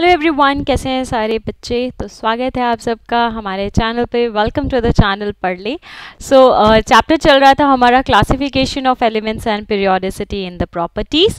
Hello everyone कैसे हैं सारे बच्चे? तो स्वागत है आप सबका हमारे चैनल पे। वेलकम टू द चैनल पढ़ ले सो चैप्टर चल रहा था हमारा classification of elements and periodicity in the properties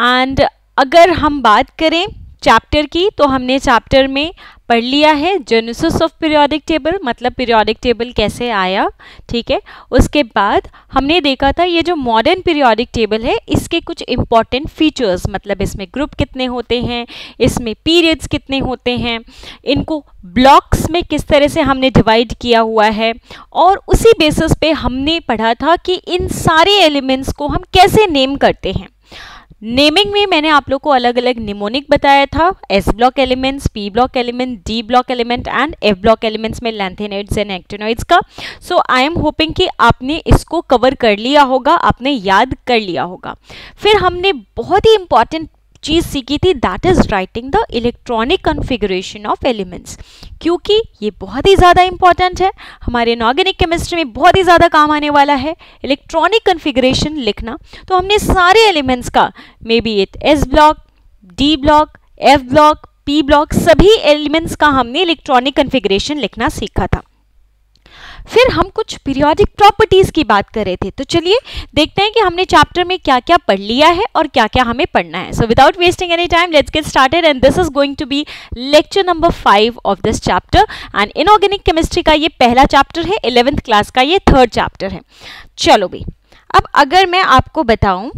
and अगर हम बात करें चैप्टर की तो हमने चैप्टर में पढ़ लिया है जेनेसिस ऑफ़ पीरियोडिक टेबल मतलब पीरियोडिक टेबल कैसे आया, ठीक है? उसके बाद हमने देखा था ये जो मॉडर्न पीरियोडिक टेबल है, इसके कुछ इंपॉर्टेंट फीचर्स मतलब इसमें ग्रुप कितने होते हैं, इसमें पीरियड्स कितने होते हैं, इनको ब्लॉक्स में किस तरह से हमने डिवाइड किया हुआ है, और उसी बेसिस पे हमने पढ़ा था कि इन सारे एलिमेंट्स को हम कैसे नेम करते हैं। नेमिंग में मैंने आप लोग को अलग अलग निमोनिक बताया था S block elements P block element D block element and F block elements में लेंथेनॉइड्स एंड एक्टेनॉइड्स का। सो आई एम होपिंग कि आपने इसको कवर कर लिया होगा, आपने याद कर लिया होगा। फिर हमने बहुत ही इंपॉर्टेंट चीज़ सीखी थी that is writing the electronic configuration of elements क्योंकि ये बहुत ही ज़्यादा इंपॉर्टेंट है। हमारे इनऑर्गेनिक केमिस्ट्री में बहुत ही ज़्यादा काम आने वाला है इलेक्ट्रॉनिक कन्फिग्रेशन लिखना। तो हमने सारे एलिमेंट्स का maybe it S block D block F block P block सभी एलिमेंट्स का हमने इलेक्ट्रॉनिक कन्फिग्रेशन लिखना सीखा था। फिर हम कुछ पीरियोडिक प्रॉपर्टीज़ की बात कर रहे थे। तो चलिए देखते हैं कि हमने चैप्टर में क्या क्या पढ़ लिया है और क्या क्या हमें पढ़ना है। So without wasting any time let's get started and this is going to be lecture number five of this chapter and inorganic chemistry का ये पहला चैप्टर है इलेवेंथ क्लास का ये थर्ड चैप्टर है। चलो भाई, अब अगर मैं आपको बताऊँ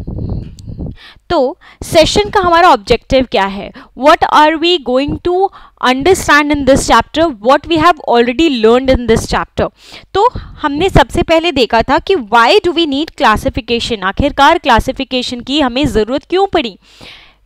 तो सेशन का हमारा ऑब्जेक्टिव क्या है? What are we going to understand in this chapter what we have already learn in this chapter तो हमने सबसे पहले देखा था कि why do we need classification आखिरकार क्लासिफिकेशन की हमें ज़रूरत क्यों पड़ी?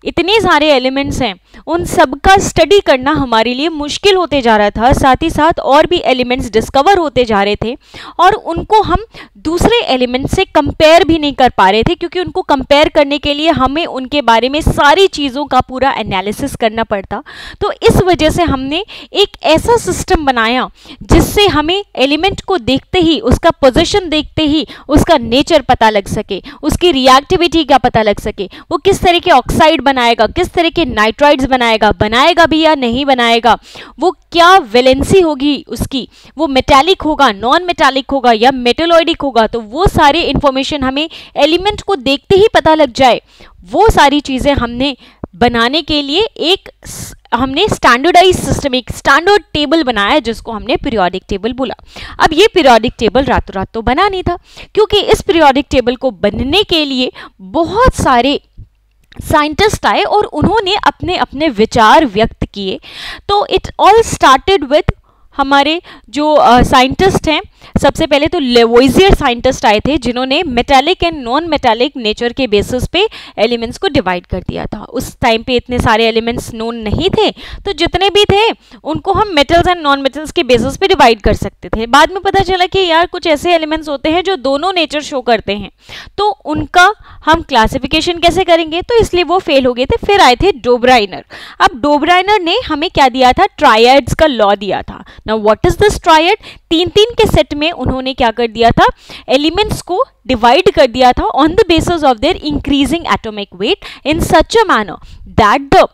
इतने सारे एलिमेंट्स हैं। उन सब का स्टडी करना हमारे लिए मुश्किल होते जा रहा था, साथ ही साथ और भी एलिमेंट्स डिस्कवर होते जा रहे थे और उनको हम दूसरे एलिमेंट से कंपेयर भी नहीं कर पा रहे थे क्योंकि उनको कंपेयर करने के लिए हमें उनके बारे में सारी चीज़ों का पूरा एनालिसिस करना पड़ता। तो इस वजह से हमने एक ऐसा सिस्टम बनाया जिससे हमें एलिमेंट को देखते ही, उसका पोजिशन देखते ही उसका नेचर पता लग सके, उसकी रिएक्टिविटी का पता लग सके, वो किस तरह के ऑक्साइड बनाएगा, किस तरह के नाइट्राइड्स बनाएगा बनाएगा भी या नहीं बनाएगा, वो क्या वैलेंसी होगी उसकी, वो मेटालिक होगा नॉन मेटालिक होगा या मेटेलॉइडिक होगा तो वो सारे इंफॉर्मेशन हमें एलिमेंट को देखते ही पता लग जाए। वो सारी चीज़ें हमने बनाने के लिए एक हमने स्टैंडर्डाइज सिस्टम एक स्टैंडर्ड टेबल बनाया जिसको हमने पीरियोडिक टेबल बोला। अब ये पीरियोडिक टेबल रातों रात तो बना नहीं था, क्योंकि इस पीरियोडिक टेबल को बनने के लिए बहुत सारे साइंटिस्ट आए और उन्होंने अपने अपने विचार व्यक्त किए। तो इट ऑल स्टार्टेड विद हमारे जो साइंटिस्ट हैं, सबसे पहले तो लेवोइजियर साइंटिस्ट आए थे, जिन्होंने metallic and non metallic nature के बेसिस पे एलिमेंट्स को डिवाइड कर दिया था। उस टाइम पे इतने सारे एलिमेंट्स नोन नहीं थे तो जितने भी थे, उनको हम मेटल्स एंड नॉन मेटल्स के बेसिस पे डिवाइड कर सकते थे। बाद में पता चला कि यार, कुछ ऐसे एलिमेंट्स होते हैं जो दोनों नेचर शो करते हैं। तो उनका हम क्लासिफिकेशन कैसे करेंगे? तो इसलिए वो फेल हो गए थे, फिर आए थे डोब्राइनर अब डोब्राइनर ने हमें क्या दिया था? ट्रायड्स का लॉ दिया था। ना व्हाट इज़ दिस ट्रायड तीन तीन के सेट में उन्होंने क्या कर दिया था? एलिमेंट्स को डिवाइड कर दिया था on the basis of their increasing atomic weight in such a manner that the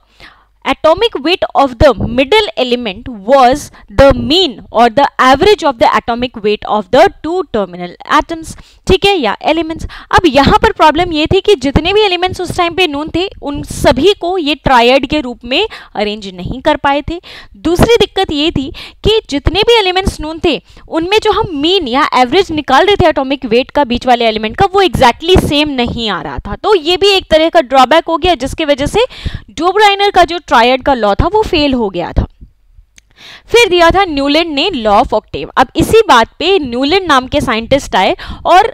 atomic weight of the middle element was the mean और the average of the atomic weight of the two terminal atoms ठीक है, या elements अब यहाँ पर problem ये थी कि जितने भी एलिमेंट्स उस टाइम पे नोन थे, उन सभी को ये ट्रायड के रूप में अरेंज नहीं कर पाए थे। दूसरी दिक्कत ये थी कि जितने भी एलिमेंट्स नोन थे, उनमें जो हम मीन या एवरेज निकाल रहे थे एटॉमिक वेट का, बीच वाले एलिमेंट का, वो एग्जैक्टली exactly सेम नहीं आ रहा था। तो ये भी एक तरह का ड्रॉबैक हो गया, जिसकी वजह से डोब्राइनर का जो ट्रायड का लॉ था, वो फेल हो गया था। फिर दिया था न्यूलैंड ने लॉ ऑफ़ ऑक्टेव। अब इसी बात पे न्यूलैंड नाम के साइंटिस्ट आए और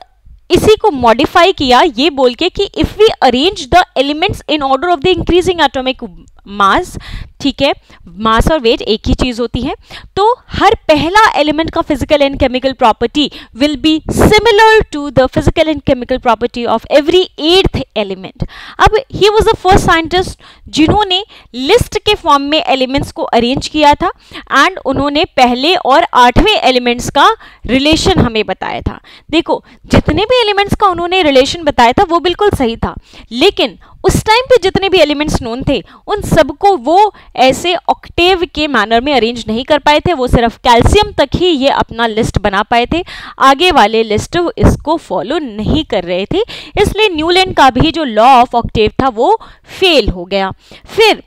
इसी को मॉडिफाई किया, ये बोल के कि if we arrange the elements in order of the increasing atomic mass, ठीक है? मास और वेट एक ही चीज़ होती है। तो हर पहला एलिमेंट का physical and chemical property will be similar to the physical and chemical property of every eighth element अब he was the first scientist जिन्होंने लिस्ट के फॉर्म में एलिमेंट्स को अरेंज किया था एंड उन्होंने पहले और आठवें एलिमेंट्स का रिलेशन हमें बताया था। देखो, जितने भी एलिमेंट्स का उन्होंने रिलेशन बताया था, वो बिल्कुल सही था। लेकिन उस टाइम पे जितने भी एलिमेंट्स नोन थे, उन सबको वो ऐसे ऑक्टेव के मैनर में अरेंज नहीं कर पाए थे, वो सिर्फ़ कैल्शियम तक ही ये अपना लिस्ट बना पाए थे। आगे वाले लिस्ट इसको फॉलो नहीं कर रहे थे। इसलिए न्यूलैंड का भी जो लॉ ऑफ़ ऑक्टेव था, वो फेल हो गया। फिर,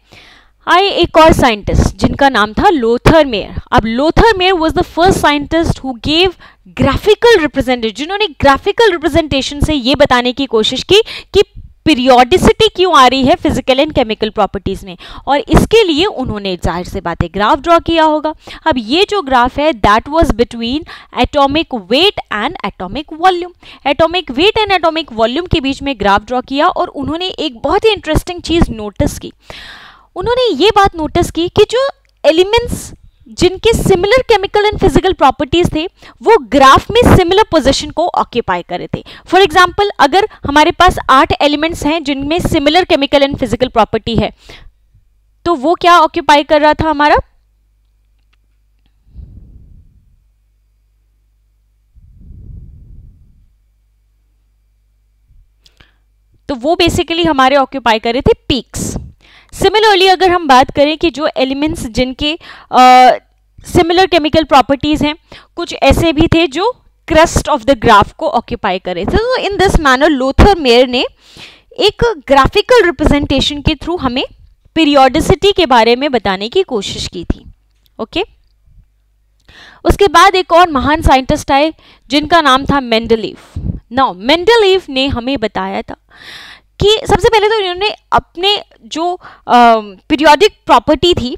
आए एक और साइंटिस्ट जिनका नाम था लोथर मेयर अब Lothar Meyer was the first scientist who gave graphical representation जिन्होंने ग्राफिकल रिप्रेजेंटेशन से ये बताने की कोशिश की कि पीरियोडिसिटी क्यों आ रही है फ़िज़िकल एंड केमिकल प्रॉपर्टीज़ में? और इसके लिए उन्होंने ज़ाहिर से बातें ग्राफ ड्रॉ किया होगा। अब ये जो ग्राफ है that was between atomic weight and atomic volume atomic weight and atomic volume के बीच में ग्राफ ड्रॉ किया और उन्होंने एक बहुत ही इंटरेस्टिंग चीज़ नोटिस की। उन्होंने ये बात नोटिस की कि जो एलिमेंट्स जिनके similar chemical and physical properties थे, वो ग्राफ में सिमिलर पोजीशन को ऑक्यूपाई करे थे। फॉर एग्जांपल अगर हमारे पास आठ एलिमेंट्स हैं जिनमें similar chemical and physical property है तो वो क्या ऑक्यूपाई कर रहा था हमारा? तो वो बेसिकली हमारे ऑक्यूपाई कर रहे थे पीक्स सिमिलरली अगर हम बात करें कि जो एलिमेंट्स जिनके सिमिलर केमिकल प्रॉपर्टीज़ हैं, कुछ ऐसे भी थे जो क्रस्ट ऑफ़ द ग्राफ को ऑक्यूपाई करे। थे तो in this manner Lothar Meyer ने एक ग्राफिकल रिप्रेजेंटेशन के थ्रू हमें पीरियोडिसिटी के बारे में बताने की कोशिश की थी। Okay okay? उसके बाद एक और महान साइंटिस्ट आए, जिनका नाम था मेंडलीफ नाउ मेंडलीफ ने हमें बताया था कि सबसे पहले तो इन्होंने अपने जो पीरियोडिक प्रॉपर्टी थी,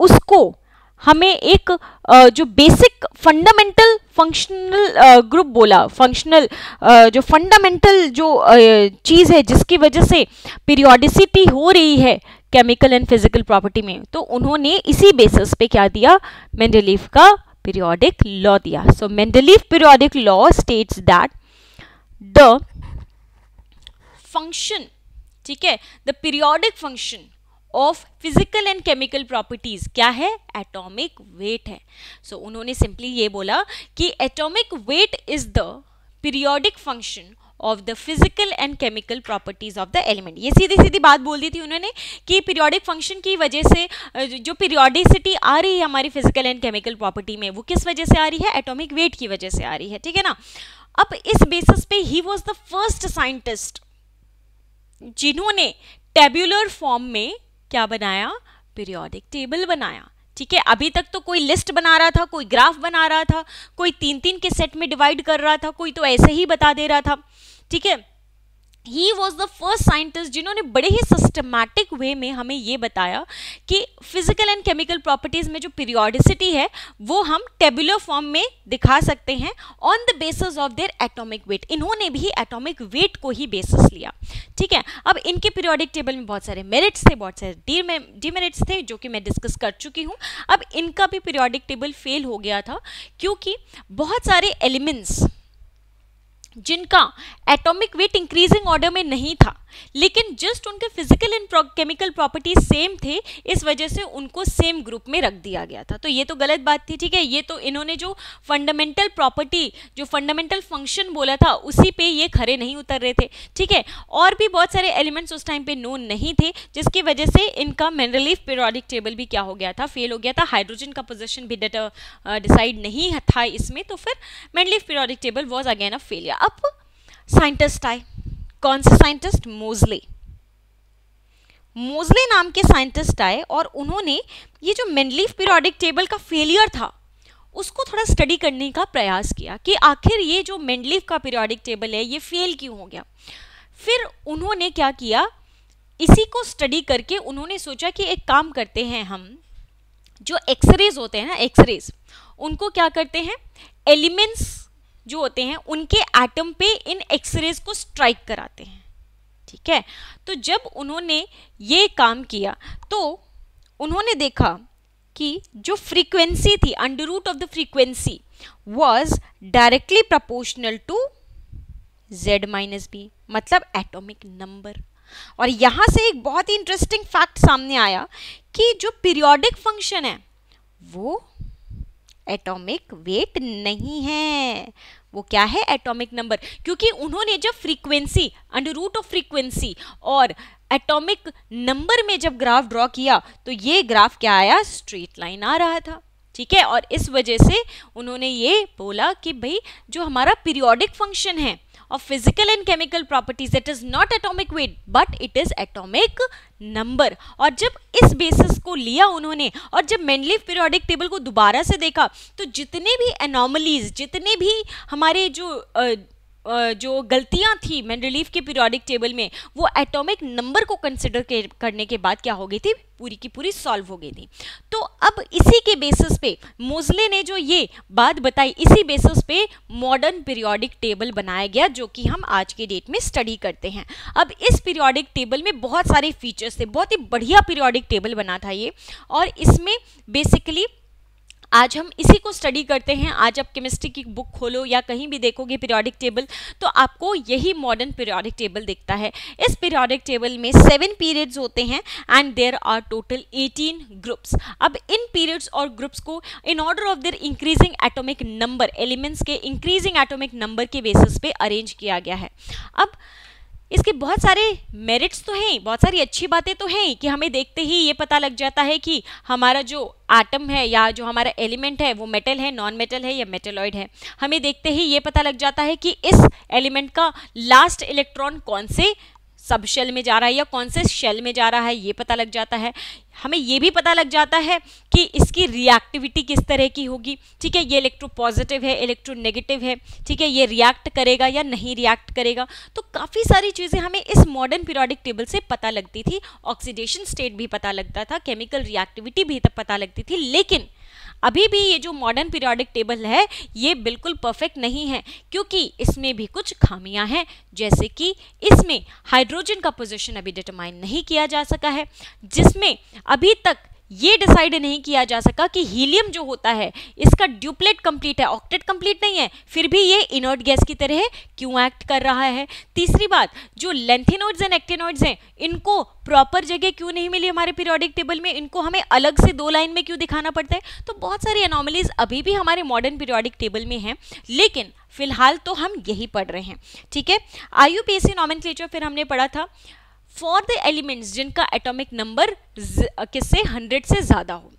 उसको हमें एक जो बेसिक फंडामेंटल फंक्शनल ग्रुप बोला फंक्शनल जो फंडामेंटल जो चीज़ है, जिसकी वजह से पीरियोडिसिटी हो रही है केमिकल एंड फ़िज़िकल प्रॉपर्टी में तो उन्होंने इसी बेसिस पे क्या दिया? मेंडेलीफ का पीरियोडिक लॉ दिया। So Mendeleev periodic law states that the function ठीक है? The periodic function of physical and chemical properties क्या है? एटॉमिक वेट है। सो so, उन्होंने सिंपली ये बोला कि atomic weight is the periodic function of the physical and chemical properties of the element ये सीधी सीधी बात बोल दी थी उन्होंने कि पीरियोडिक फ़ंक्शन की वजह से जो पीरियोडिसिटी आ रही है हमारी फ़िज़िकल एंड केमिकल प्रॉपर्टी में वो किस वजह से आ रही है? एटॉमिक वेट की वजह से आ रही है ठीक है ना? अब इस बेसिस पे ही वॉज़ द फ़र्स्ट साइंटिस्ट जिन्होंने टेब्यूलर फॉर्म में क्या बनाया? पीरियोडिक टेबल बनाया। ठीक है, अभी तक तो कोई लिस्ट बना रहा था, कोई ग्राफ बना रहा था, कोई तीन तीन के सेट में डिवाइड कर रहा था, कोई तो ऐसे ही बता दे रहा था। ठीक है he was the first scientist जिन्होंने बड़े ही सिस्टमैटिक वे में हमें ये बताया कि फ़िज़िकल एंड केमिकल प्रॉपर्टीज़ में जो पीरियोडिसिटी है, वो हम टेबुलर फॉर्म में दिखा सकते हैं on the basis of their atomic weight इन्होंने भी एटॉमिक वेट को ही बेसिस लिया। ठीक है? अब इनके पीरियोडिक टेबल में बहुत सारे मेरिट्स थे, बहुत सारे डीमेरिट्स थे, जो कि मैं डिस्कस कर चुकी हूँ। अब इनका भी पीरियोडिक टेबल फेल हो गया था, क्योंकि बहुत सारे एलिमेंट्स जिनका एटॉमिक वेट इंक्रीजिंग ऑर्डर में नहीं था, लेकिन जस्ट उनके physical and chemical properties same थे, इस वजह से उनको सेम ग्रुप में रख दिया गया था। तो ये तो गलत बात थी, ठीक है? ये तो इन्होंने जो फंडामेंटल प्रॉपर्टी जो फंडामेंटल फ़ंक्शन बोला था, उसी पे ये खरे नहीं उतर रहे थे, ठीक है? और भी बहुत सारे एलिमेंट्स उस टाइम पे नोन नहीं थे, जिसकी वजह से इनका मिनरलीफ पीरियोडिक टेबल भी क्या हो गया था? फेल हो गया था हाइड्रोजन का पोजिशन भी डिसाइड नहीं था इसमें तो फिर मेनलीफ periodic table was again a failure अब साइंटिस्ट आए। कौन से साइंटिस्ट मोजले मोजले नाम के साइंटिस्ट आए और उन्होंने ये जो मेनलीफ पीरियोडिक टेबल का फेलियर था, उसको थोड़ा स्टडी करने का प्रयास किया कि आखिर ये जो मेंडलीफ का पीरियोडिक टेबल है, ये फेल क्यों हो गया? फिर उन्होंने क्या किया? इसी को स्टडी करके उन्होंने सोचा कि एक काम करते हैं हम, जो एक्सरेज होते हैं ना एक्सरेज उनको क्या करते हैं? एलिमेंट्स जो होते हैं, उनके एटम पे इन एक्सरेज को स्ट्राइक कराते हैं। ठीक है? तो जब उन्होंने ये काम किया तो उन्होंने देखा कि जो फ्रीक्वेंसी थी under root of the frequency was directly proportional to Z minus B मतलब एटॉमिक नंबर और यहाँ से एक बहुत ही इंटरेस्टिंग फैक्ट सामने आया कि जो पीरियोडिक फ़ंक्शन है, वो एटॉमिक वेट नहीं है। वो क्या है? Atomic number. क्योंकि उन्होंने जब frequency, under root of frequency और एटॉमिक नंबर में जब ग्राफ ड्रॉ किया तो ये ग्राफ क्या आया? स्ट्रेट लाइन आ रहा था। ठीक है? और इस वजह से उन्होंने ये बोला कि भाई, जो हमारा पीरियोडिक फ़ंक्शन है of physical and chemical properties it is not atomic weight but it is atomic number और जब इस बेसिस को लिया उन्होंने और जब मेनलीफ पीरियोडिक टेबल को दोबारा से देखा तो जितने भी एनॉमलीज जितने भी हमारे जो जो गलतियाँ थी रिलीफ के पीरियोडिक टेबल में, वो एटॉमिक नंबर को कंसिडर करने के बाद क्या हो गई थी? पूरी की पूरी सॉल्व हो गई थी। तो अब इसी के बेसिस पे मोजले ने जो ये बात बताई, इसी बेसिस पे मॉडर्न पीरियोडिक टेबल बनाया गया, जो कि हम आज के डेट में स्टडी करते हैं। अब इस पीरियोडिक टेबल में बहुत सारे फीचर्स थे, बहुत ही बढ़िया पीरियोडिक टेबल बना था ये। और इसमें बेसिकली आज हम इसी को स्टडी करते हैं। आज आप केमिस्ट्री की बुक खोलो या कहीं भी देखोगे पीरियोडिक टेबल तो आपको यही मॉडर्न पीरियोडिक टेबल दिखता है। इस पीरियोडिक टेबल में सेवन पीरियड्स होते हैं and there are total eighteen groups अब इन पीरियड्स और ग्रुप्स को in order of their increasing atomic number elements के इंक्रीजिंग एटोमिक नंबर के बेसिस पे अरेंज किया गया है। अब इसके बहुत सारे मेरिट्स तो हैं, बहुत सारी अच्छी बातें तो हैं कि हमें देखते ही ये पता लग जाता है कि हमारा जो आटम है या जो हमारा एलिमेंट है, वो मेटल है नॉन मेटल है या मेटेलॉइड है। हमें देखते ही ये पता लग जाता है कि इस एलिमेंट का लास्ट इलेक्ट्रॉन कौन से सब शेल में जा रहा है या कौन से शेल में जा रहा है, ये पता लग जाता है। हमें ये भी पता लग जाता है कि इसकी रिएक्टिविटी किस तरह की होगी। ठीक है, ये इलेक्ट्रो पॉजिटिव है इलेक्ट्रो नेगेटिव है। ठीक है, ये रिएक्ट करेगा या नहीं रिएक्ट करेगा। तो काफ़ी सारी चीज़ें हमें इस मॉडर्न पीरियोडिक टेबल से पता लगती थी। ऑक्सीडेशन स्टेट भी पता लगता था केमिकल रिएक्टिविटी भी तब पता लगती थी। लेकिन अभी भी ये जो मॉडर्न पीरियोडिक टेबल है, ये बिल्कुल परफेक्ट नहीं है, क्योंकि इसमें भी कुछ खामियाँ हैं। जैसे कि इसमें हाइड्रोजन का पोजीशन अभी डिटरमाइन नहीं किया जा सका है, जिसमें अभी तक ये डिसाइड नहीं किया जा सका कि हीलियम जो होता है, इसका ड्यूप्लेट कंप्लीट है, ऑक्टेट कंप्लीट नहीं है, फिर भी ये इनर्ट गैस की तरह क्यों एक्ट कर रहा है? तीसरी बात, जो लेंथेनोइड्स एंड एक्टेनोइड्स हैं, इनको प्रॉपर जगह क्यों नहीं मिली हमारे पीरियोडिक टेबल में? इनको हमें अलग से दो लाइन में क्यों दिखाना पड़ता है? तो बहुत सारी एनॉमलीज अभी भी हमारे मॉडर्न पीरियोडिक टेबल में हैं, लेकिन फ़िलहाल तो हम यही पढ़ रहे हैं, ठीक है? आई यू पी फिर हमने पढ़ा था फॉर द एलिमेंट्स जिनका एटॉमिक नंबर किससे? हंड्रेड से ज़्यादा हो।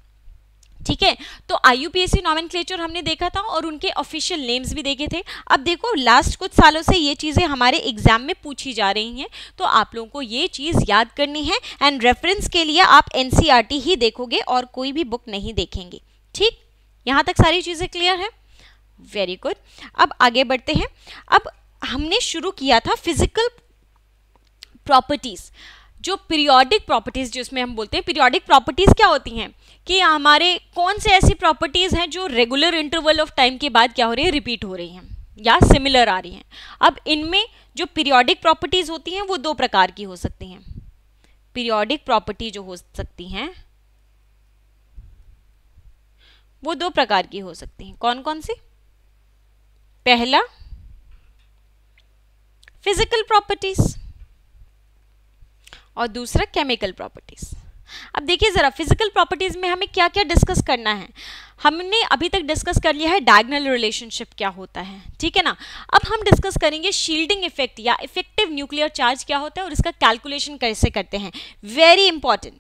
ठीक है? तो आई यू नॉमेनक्लेचर हमने देखा था और उनके ऑफिशियल नेम्स भी देखे थे। अब देखो लास्ट कुछ सालों से ये चीज़ें हमारे एग्ज़ाम में पूछी जा रही हैं। तो आप लोगों को ये चीज़ याद करनी है एंड रेफरेंस के लिए आप एन e ही देखोगे और कोई भी बुक नहीं देखेंगे। ठीक? यहाँ तक सारी चीज़ें क्लियर है? वेरी गुड अब आगे बढ़ते हैं। अब हमने शुरू किया था फ़िज़िकल प्रॉपर्टीज़ जो पीरियोडिक प्रॉपर्टीज़ जिसमें हम बोलते हैं पीरियोडिक प्रॉपर्टीज़ क्या होती हैं? कि हमारे कौन से ऐसी प्रॉपर्टीज़ हैं जो रेगुलर इंटरवल ऑफ़ टाइम के बाद क्या हो रही है? रिपीट हो रही हैं या सिमिलर आ रही हैं। अब इनमें जो पीरियोडिक प्रॉपर्टीज़ होती हैं, वो दो प्रकार की हो सकती हैं। पीरियोडिक प्रॉपर्टी जो हो सकती हैं, वो दो प्रकार की हो सकती हैं। कौन कौन सी? पहला फ़िज़िकल प्रॉपर्टीज़ और दूसरा केमिकल प्रॉपर्टीज़ अब देखिए ज़रा फ़िज़िकल प्रॉपर्टीज़ में हमें क्या क्या डिस्कस करना है? हमने अभी तक डिस्कस कर लिया है डायगनल रिलेशनशिप क्या होता है, ठीक है ना? अब हम डिस्कस करेंगे शील्डिंग इफ़ेक्ट या इफ़ेक्टिव न्यूक्लियर चार्ज क्या होता है और इसका कैलकुलेशन कैसे करते हैं? वेरी इंपॉर्टेंट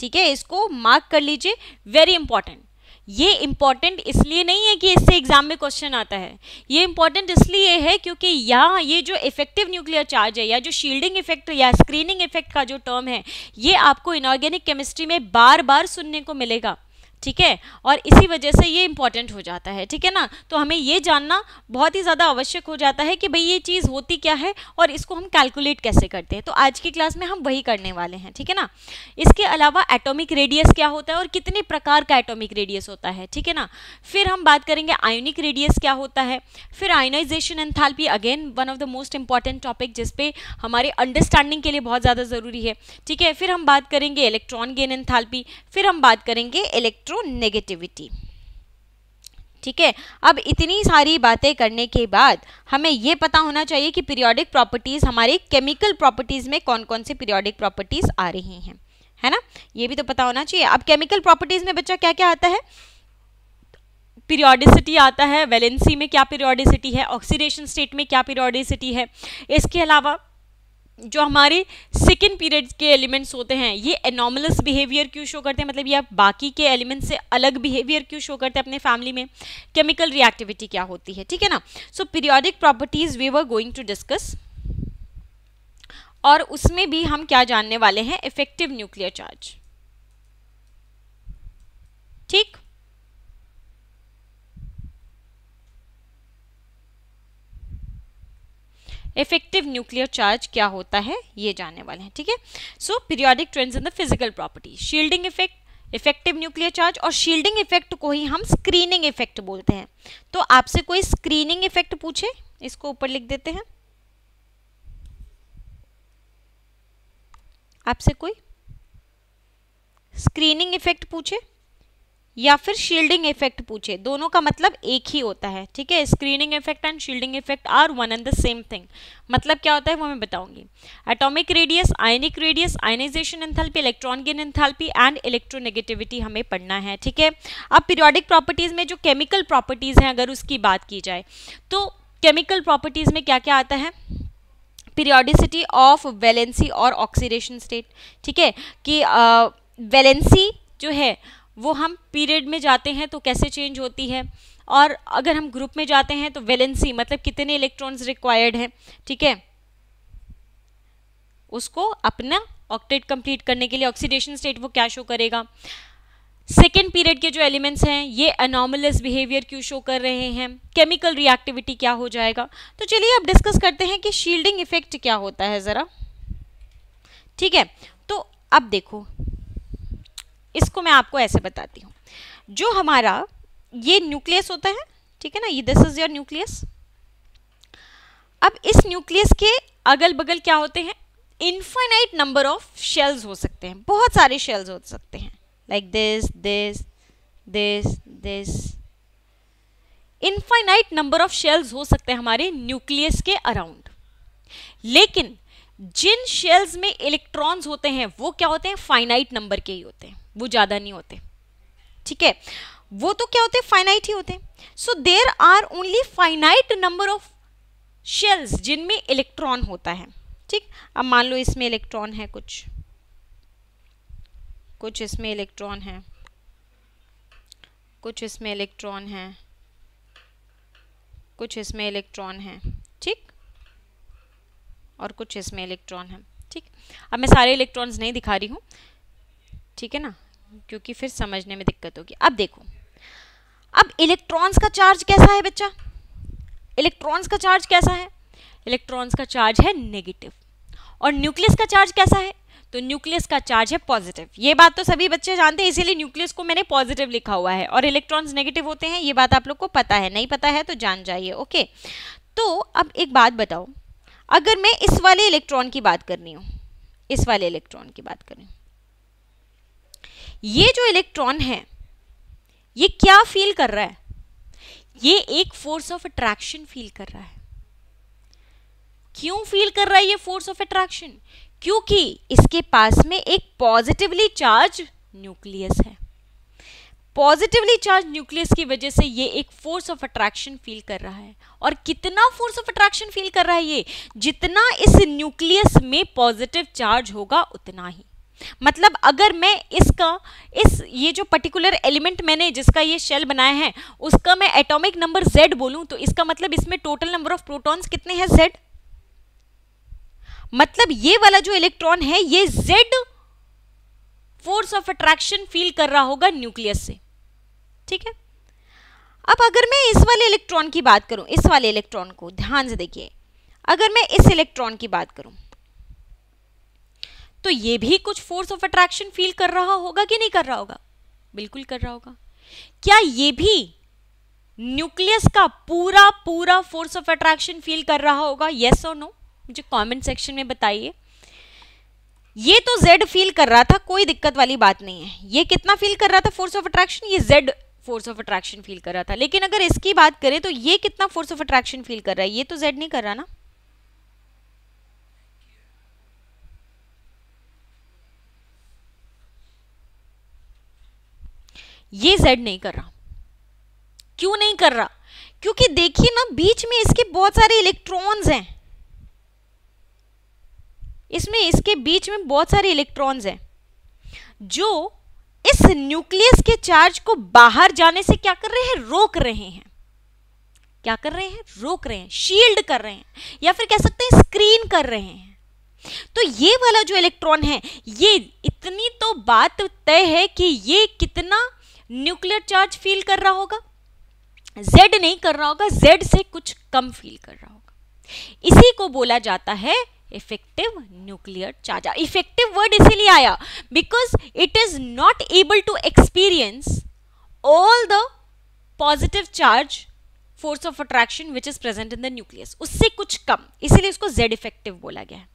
ठीक है? इसको मार्क कर लीजिए वेरी इंपॉर्टेंट ये इंपॉर्टेंट इसलिए नहीं है कि इससे एग्ज़ाम में क्वेश्चन आता है। ये इंपॉर्टेंट इसलिए है क्योंकि यहाँ ये जो इफ़ेक्टिव न्यूक्लियर चार्ज है या जो शील्डिंग इफ़ेक्ट या स्क्रीनिंग इफ़ेक्ट का जो टर्म है, ये आपको इनऑर्गेनिक केमिस्ट्री में बार बार सुनने को मिलेगा। ठीक है? और इसी वजह से ये इंपॉर्टेंट हो जाता है, ठीक है ना? तो हमें ये जानना बहुत ही ज़्यादा आवश्यक हो जाता है कि भाई ये चीज़ होती क्या है और इसको हम कैलकुलेट कैसे करते हैं? तो आज की क्लास में हम वही करने वाले हैं, ठीक है ना? इसके अलावा एटॉमिक रेडियस क्या होता है और कितने प्रकार का एटॉमिक रेडियस होता है, ठीक है ना? फिर हम बात करेंगे आयोनिक रेडियस क्या होता है। फिर ionisation enthalpy again one of the most important topic जिसपे हमारे अंडरस्टैंडिंग के लिए बहुत ज़्यादा ज़रूरी है, ठीक है? फिर हम बात करेंगे इलेक्ट्रॉन गेन एंथैल्पी फिर हम बात करेंगे इलेक्ट्रॉन इलेक्ट्रोनेगेटिविटी ठीक है? अब इतनी सारी बातें करने के बाद हमें यह पता होना चाहिए कि पीरियोडिक प्रॉपर्टीज़ हमारे केमिकल प्रॉपर्टीज़ में कौन कौन सी पीरियोडिक प्रॉपर्टीज़ आ रही हैं। है ना? ये भी तो पता होना चाहिए। अब केमिकल प्रॉपर्टीज़ में बच्चा क्या क्या आता है? पीरियोडिसिटी आता है वैलेंसी में क्या पीरियोडिसिटी है ऑक्सीडेशन स्टेट में क्या पीरियोडिसिटी है? इसके अलावा जो हमारे सेकेंड पीरियड के एलिमेंट्स होते हैं, ये एनॉमलस बिहेवियर क्यों शो करते हैं? मतलब ये आप बाकी के एलिमेंट से अलग बिहेवियर क्यों शो करते हैं अपने फैमिली में? केमिकल रिएक्टिविटी क्या होती है? ठीक है ना? So periodic properties we were going to discuss और उसमें भी हम क्या जानने वाले हैं? इफ़ेक्टिव न्यूक्लियर चार्ज ठीक? इफ़ेक्टिव न्यूक्लियर चार्ज क्या होता है, ये जानने वाले हैं, ठीक है? So periodic trends in the physical property shielding effect effective nuclear charge और शील्डिंग इफ़ेक्ट को ही हम स्क्रीनिंग इफ़ेक्ट बोलते हैं। तो आपसे कोई स्क्रीनिंग इफ़ेक्ट पूछे? इसको ऊपर लिख देते हैं। आपसे कोई? स्क्रीनिंग इफ़ेक्ट पूछे? या फिर शील्डिंग इफ़ेक्ट पूछे। दोनों का मतलब एक ही होता है, ठीक है? Screening effect and shielding effect are one and the same thing मतलब क्या होता है वो मैं बताऊँगी। Atomic radius ionic radius ionisation enthalpy electron gain enthalpy and electronegativity हमें पढ़ना है, ठीक है? अब पीरियोडिक प्रॉपर्टीज़ में जो केमिकल प्रॉपर्टीज़ हैं, अगर उसकी बात की जाए तो केमिकल प्रॉपर्टीज़ में क्या क्या आता है? पीरियोडिसिटी ऑफ़ वैलेंसी और ऑक्सीडेशन स्टेट ठीक है? कि वैलेंसी जो है वो हम पीरियड में जाते हैं तो कैसे चेंज होती है? और अगर हम ग्रुप में जाते हैं तो वैलेंसी मतलब कितने इलेक्ट्रॉन्स रिक्वायर्ड हैं, ठीक है? उसको अपना ऑक्टेट कंप्लीट करने के लिए ऑक्सीडेशन स्टेट वो क्या शो करेगा? सेकेंड पीरियड के जो एलिमेंट्स हैं, ये अनोमलस बिहेवियर क्यों शो कर रहे हैं? केमिकल रिएक्टिविटी क्या हो जाएगा? तो चलिए अब डिस्कस करते हैं कि शील्डिंग इफ़ेक्ट क्या होता है ज़रा। ठीक है? तो अब देखो इसको मैं आपको ऐसे बताती हूँ। जो हमारा ये न्यूक्लियस होता है, ठीक है ना, ये दिस इज़ योर न्यूक्लियस अब इस न्यूक्लियस के अगल बगल क्या होते हैं? इनफाइनाइट नंबर ऑफ़ शेल्स हो सकते हैं। बहुत सारे शेल्स हो सकते हैं। Like this this this this infinite number of shells हो सकते हैं हमारे न्यूक्लियस के अराउंड लेकिन जिन शेल्स में इलेक्ट्रॉन्स होते हैं, वो क्या होते हैं? फाइनाइट नंबर के ही होते हैं। वो ज़्यादा नहीं होते। ठीक है? वो तो क्या होते? हैं फाइनाइट ही होते। So there are only finite number of shells जिनमें इलेक्ट्रॉन होता है। ठीक? अब मान लो इसमें इलेक्ट्रॉन है कुछ। कुछ इसमें इलेक्ट्रॉन है। कुछ इसमें इलेक्ट्रॉन है। कुछ इसमें इलेक्ट्रॉन है। ठीक? और कुछ इसमें इलेक्ट्रॉन है। ठीक? अब मैं सारे इलेक्ट्रॉन्स नहीं दिखा रही हूँ। ठीक है ना? क्योंकि फिर समझने में दिक्कत होगी। अब देखो। अब इलेक्ट्रॉन्स का चार्ज कैसा है बच्चा? इलेक्ट्रॉन्स का चार्ज कैसा है? इलेक्ट्रॉन्स का चार्ज है नेगेटिव और न्यूक्लियस का चार्ज कैसा है? तो न्यूक्लियस का चार्ज है पॉजिटिव ये बात तो सभी बच्चे जानते हैं, इसीलिए न्यूक्लियस को मैंने पॉजिटिव लिखा हुआ है। और इलेक्ट्रॉन्स नेगेटिव होते हैं, ये बात आप लोग को पता है। नहीं पता है तो जान जाइए ओके तो अब एक बात बताओ। अगर मैं इस वाले इलेक्ट्रॉन की बात कर रही हूँ, इस वाले इलेक्ट्रॉन की बात कर ये जो इलेक्ट्रॉन है, ये क्या फील कर रहा है? ये एक फोर्स ऑफ़ अट्रैक्शन फील कर रहा है। क्यों फील कर रहा है ये फोर्स ऑफ़ अट्रैक्शन क्योंकि इसके पास में एक पॉजिटिवली चार्ज न्यूक्लियस है। पॉजिटिवली चार्ज न्यूक्लियस की वजह से ये एक फोर्स ऑफ़ अट्रैक्शन फील कर रहा है। और कितना फोर्स ऑफ़ अट्रैक्शन फील कर रहा है ये? जितना इस न्यूक्लियस में पॉजिटिव चार्ज होगा, उतना ही। मतलब अगर मैं इसका, इस ये जो पर्टिकुलर एलिमेंट मैंने जिसका ये शेल बनाया है, उसका मैं एटॉमिक नंबर z बोलूँ तो इसका मतलब इसमें टोटल नंबर ऑफ़ प्रोटॉन्स कितने हैं z? मतलब ये वाला जो इलेक्ट्रॉन है, ये z force of attraction feel कर रहा होगा न्यूक्लियस से। ठीक है? अब अगर मैं इस वाले इलेक्ट्रॉन की बात करूँ, इस वाले इलेक्ट्रॉन को, ध्यान से देखिए, अगर मैं इस इलेक्ट्रॉन की बात करूँ तो ये भी कुछ फोर्स ऑफ़ अट्रैक्शन फील कर रहा होगा कि नहीं कर रहा होगा? बिल्कुल कर रहा होगा। क्या ये भी न्यूक्लियस का पूरा पूरा फोर्स ऑफ़ अट्रैक्शन फील कर रहा होगा? यस और नो मुझे कमेंट सेक्शन में बताइए। ये तो Z फील कर रहा था, कोई दिक्कत वाली बात नहीं है। ये कितना फील कर रहा था फोर्स ऑफ़ अट्रैक्शन ये Z force of attraction feel कर रहा था। लेकिन अगर इसकी बात करें तो ये कितना फोर्स ऑफ़ अट्रैक्शन फील कर रहा है? ये तो जेड नहीं कर रहा ना? ये z नहीं कर रहा। क्यों नहीं कर रहा? क्योंकि देखिए ना, बीच में इसके बहुत सारे इलेक्ट्रॉन्स हैं। इसमें, इसके बीच में बहुत सारे इलेक्ट्रॉन्स हैं। जो इस न्यूक्लियस के चार्ज को बाहर जाने से क्या कर रहे हैं? रोक रहे हैं। क्या कर रहे हैं? रोक रहे हैं। शील्ड कर रहे हैं। या फिर कह सकते हैं स्क्रीन कर रहे हैं। तो ये वाला जो इलेक्ट्रॉन है, ये इतनी तो बात तय है कि ये कितना न्यूक्लियर चार्ज फील कर रहा होगा? जेड नहीं कर रहा होगा जेड से कुछ कम फील कर रहा होगा। इसी को बोला जाता है effective nuclear charge effective word इसीलिए आया because it is not able to experience all the positive charge force of attraction which is present in the nucleus उससे कुछ कम, इसीलिए उसको जेड इफ़ेक्टिव बोला गया है।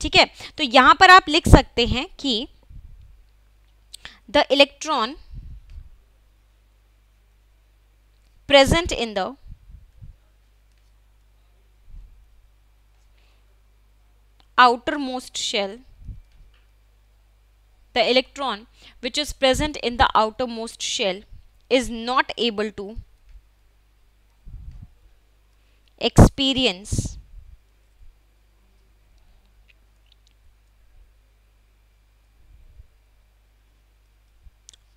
ठीक है? तो यहाँ पर आप लिख सकते हैं कि the electron present in the outermost shell the electron which is present in the outermost shell is not able to experience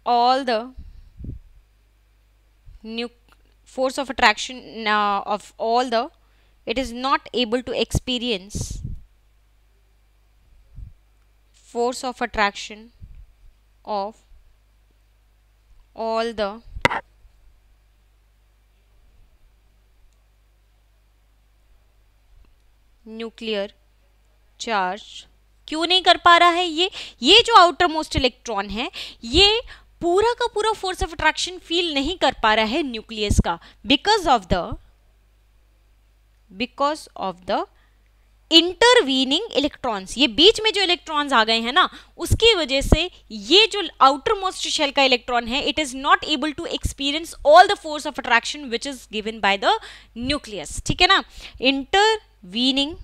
all the nuclear. Force of attraction uh, of all the it is not able to experience force of attraction of all the nuclear charge क्यों नहीं कर पा रहा है ये ये जो outer most electron है ये पूरा का पूरा फोर्स ऑफ़ अट्रैक्शन फील नहीं कर पा रहा है न्यूक्लियस का because of the because of the intervening electrons ये बीच में जो इलेक्ट्रॉन्स आ गए हैं ना, उसकी वजह से ये जो आउटर मोस्ट शेल का इलेक्ट्रॉन है it is not able to experience all the force of attraction which is given by the nucleus ठीक है ना? Intervening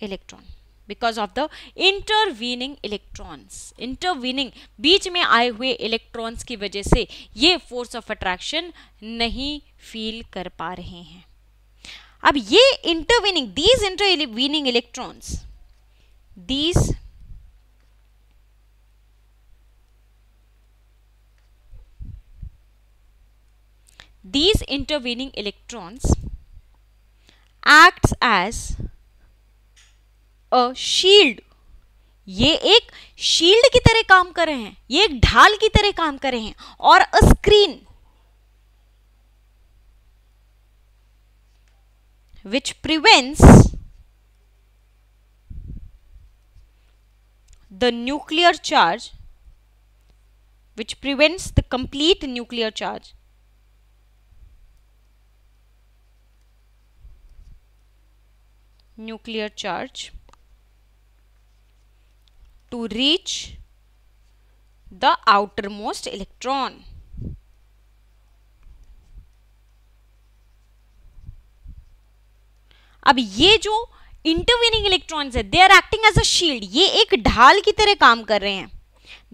electron because of the intervening electrons intervening बीच में आए हुए इलेक्ट्रॉन्स की वजह से ये फोर्स ऑफ़ अट्रैक्शन नहीं फील कर पा रहे हैं। अब ये intervening these intervening electrons these these intervening electrons acts as a, shield. ये एक शील्ड की तरह काम कर रहे हैं। ये एक ढाल की तरह काम कर रहे हैं। और a screen. Which prevents the nuclear charge which prevents the complete nuclear charge nuclear charge to reach the outermost electron. अब ये जो इंटरवीनिंग इलेक्ट्रॉन्स है they are acting as a shield ये एक ढाल की तरह काम कर रहे हैं.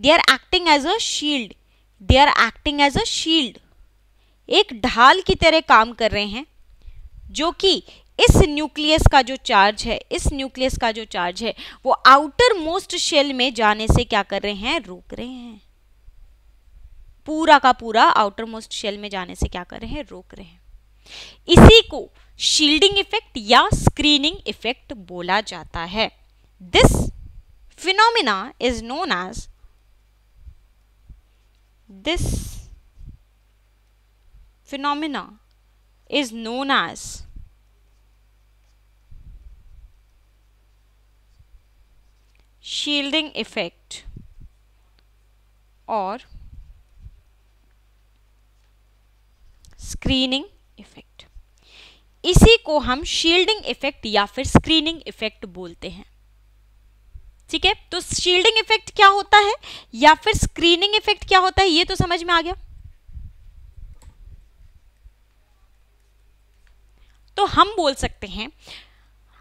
They are acting as a shield they are acting as a shield एक ढाल की तरह काम कर रहे हैं, जो कि इस न्यूक्लियस का जो चार्ज है, इस न्यूक्लियस का जो चार्ज है, वो आउटर मोस्ट शेल में जाने से क्या कर रहे हैं? रोक रहे हैं। पूरा का पूरा आउटर मोस्ट शेल में जाने से क्या कर रहे हैं? रोक रहे हैं। इसी को शील्डिंग इफ़ेक्ट या स्क्रीनिंग इफ़ेक्ट बोला जाता है। This phenomena is known as this phenomena is known as shielding effect और स्क्रीनिंग इफ़ेक्ट इसी को हम शील्डिंग इफ़ेक्ट या फिर स्क्रीनिंग इफ़ेक्ट बोलते हैं। ठीक है? तो शील्डिंग इफ़ेक्ट क्या होता है? या फिर स्क्रीनिंग इफ़ेक्ट क्या होता है? ये तो समझ में आ गया। तो हम बोल सकते हैं।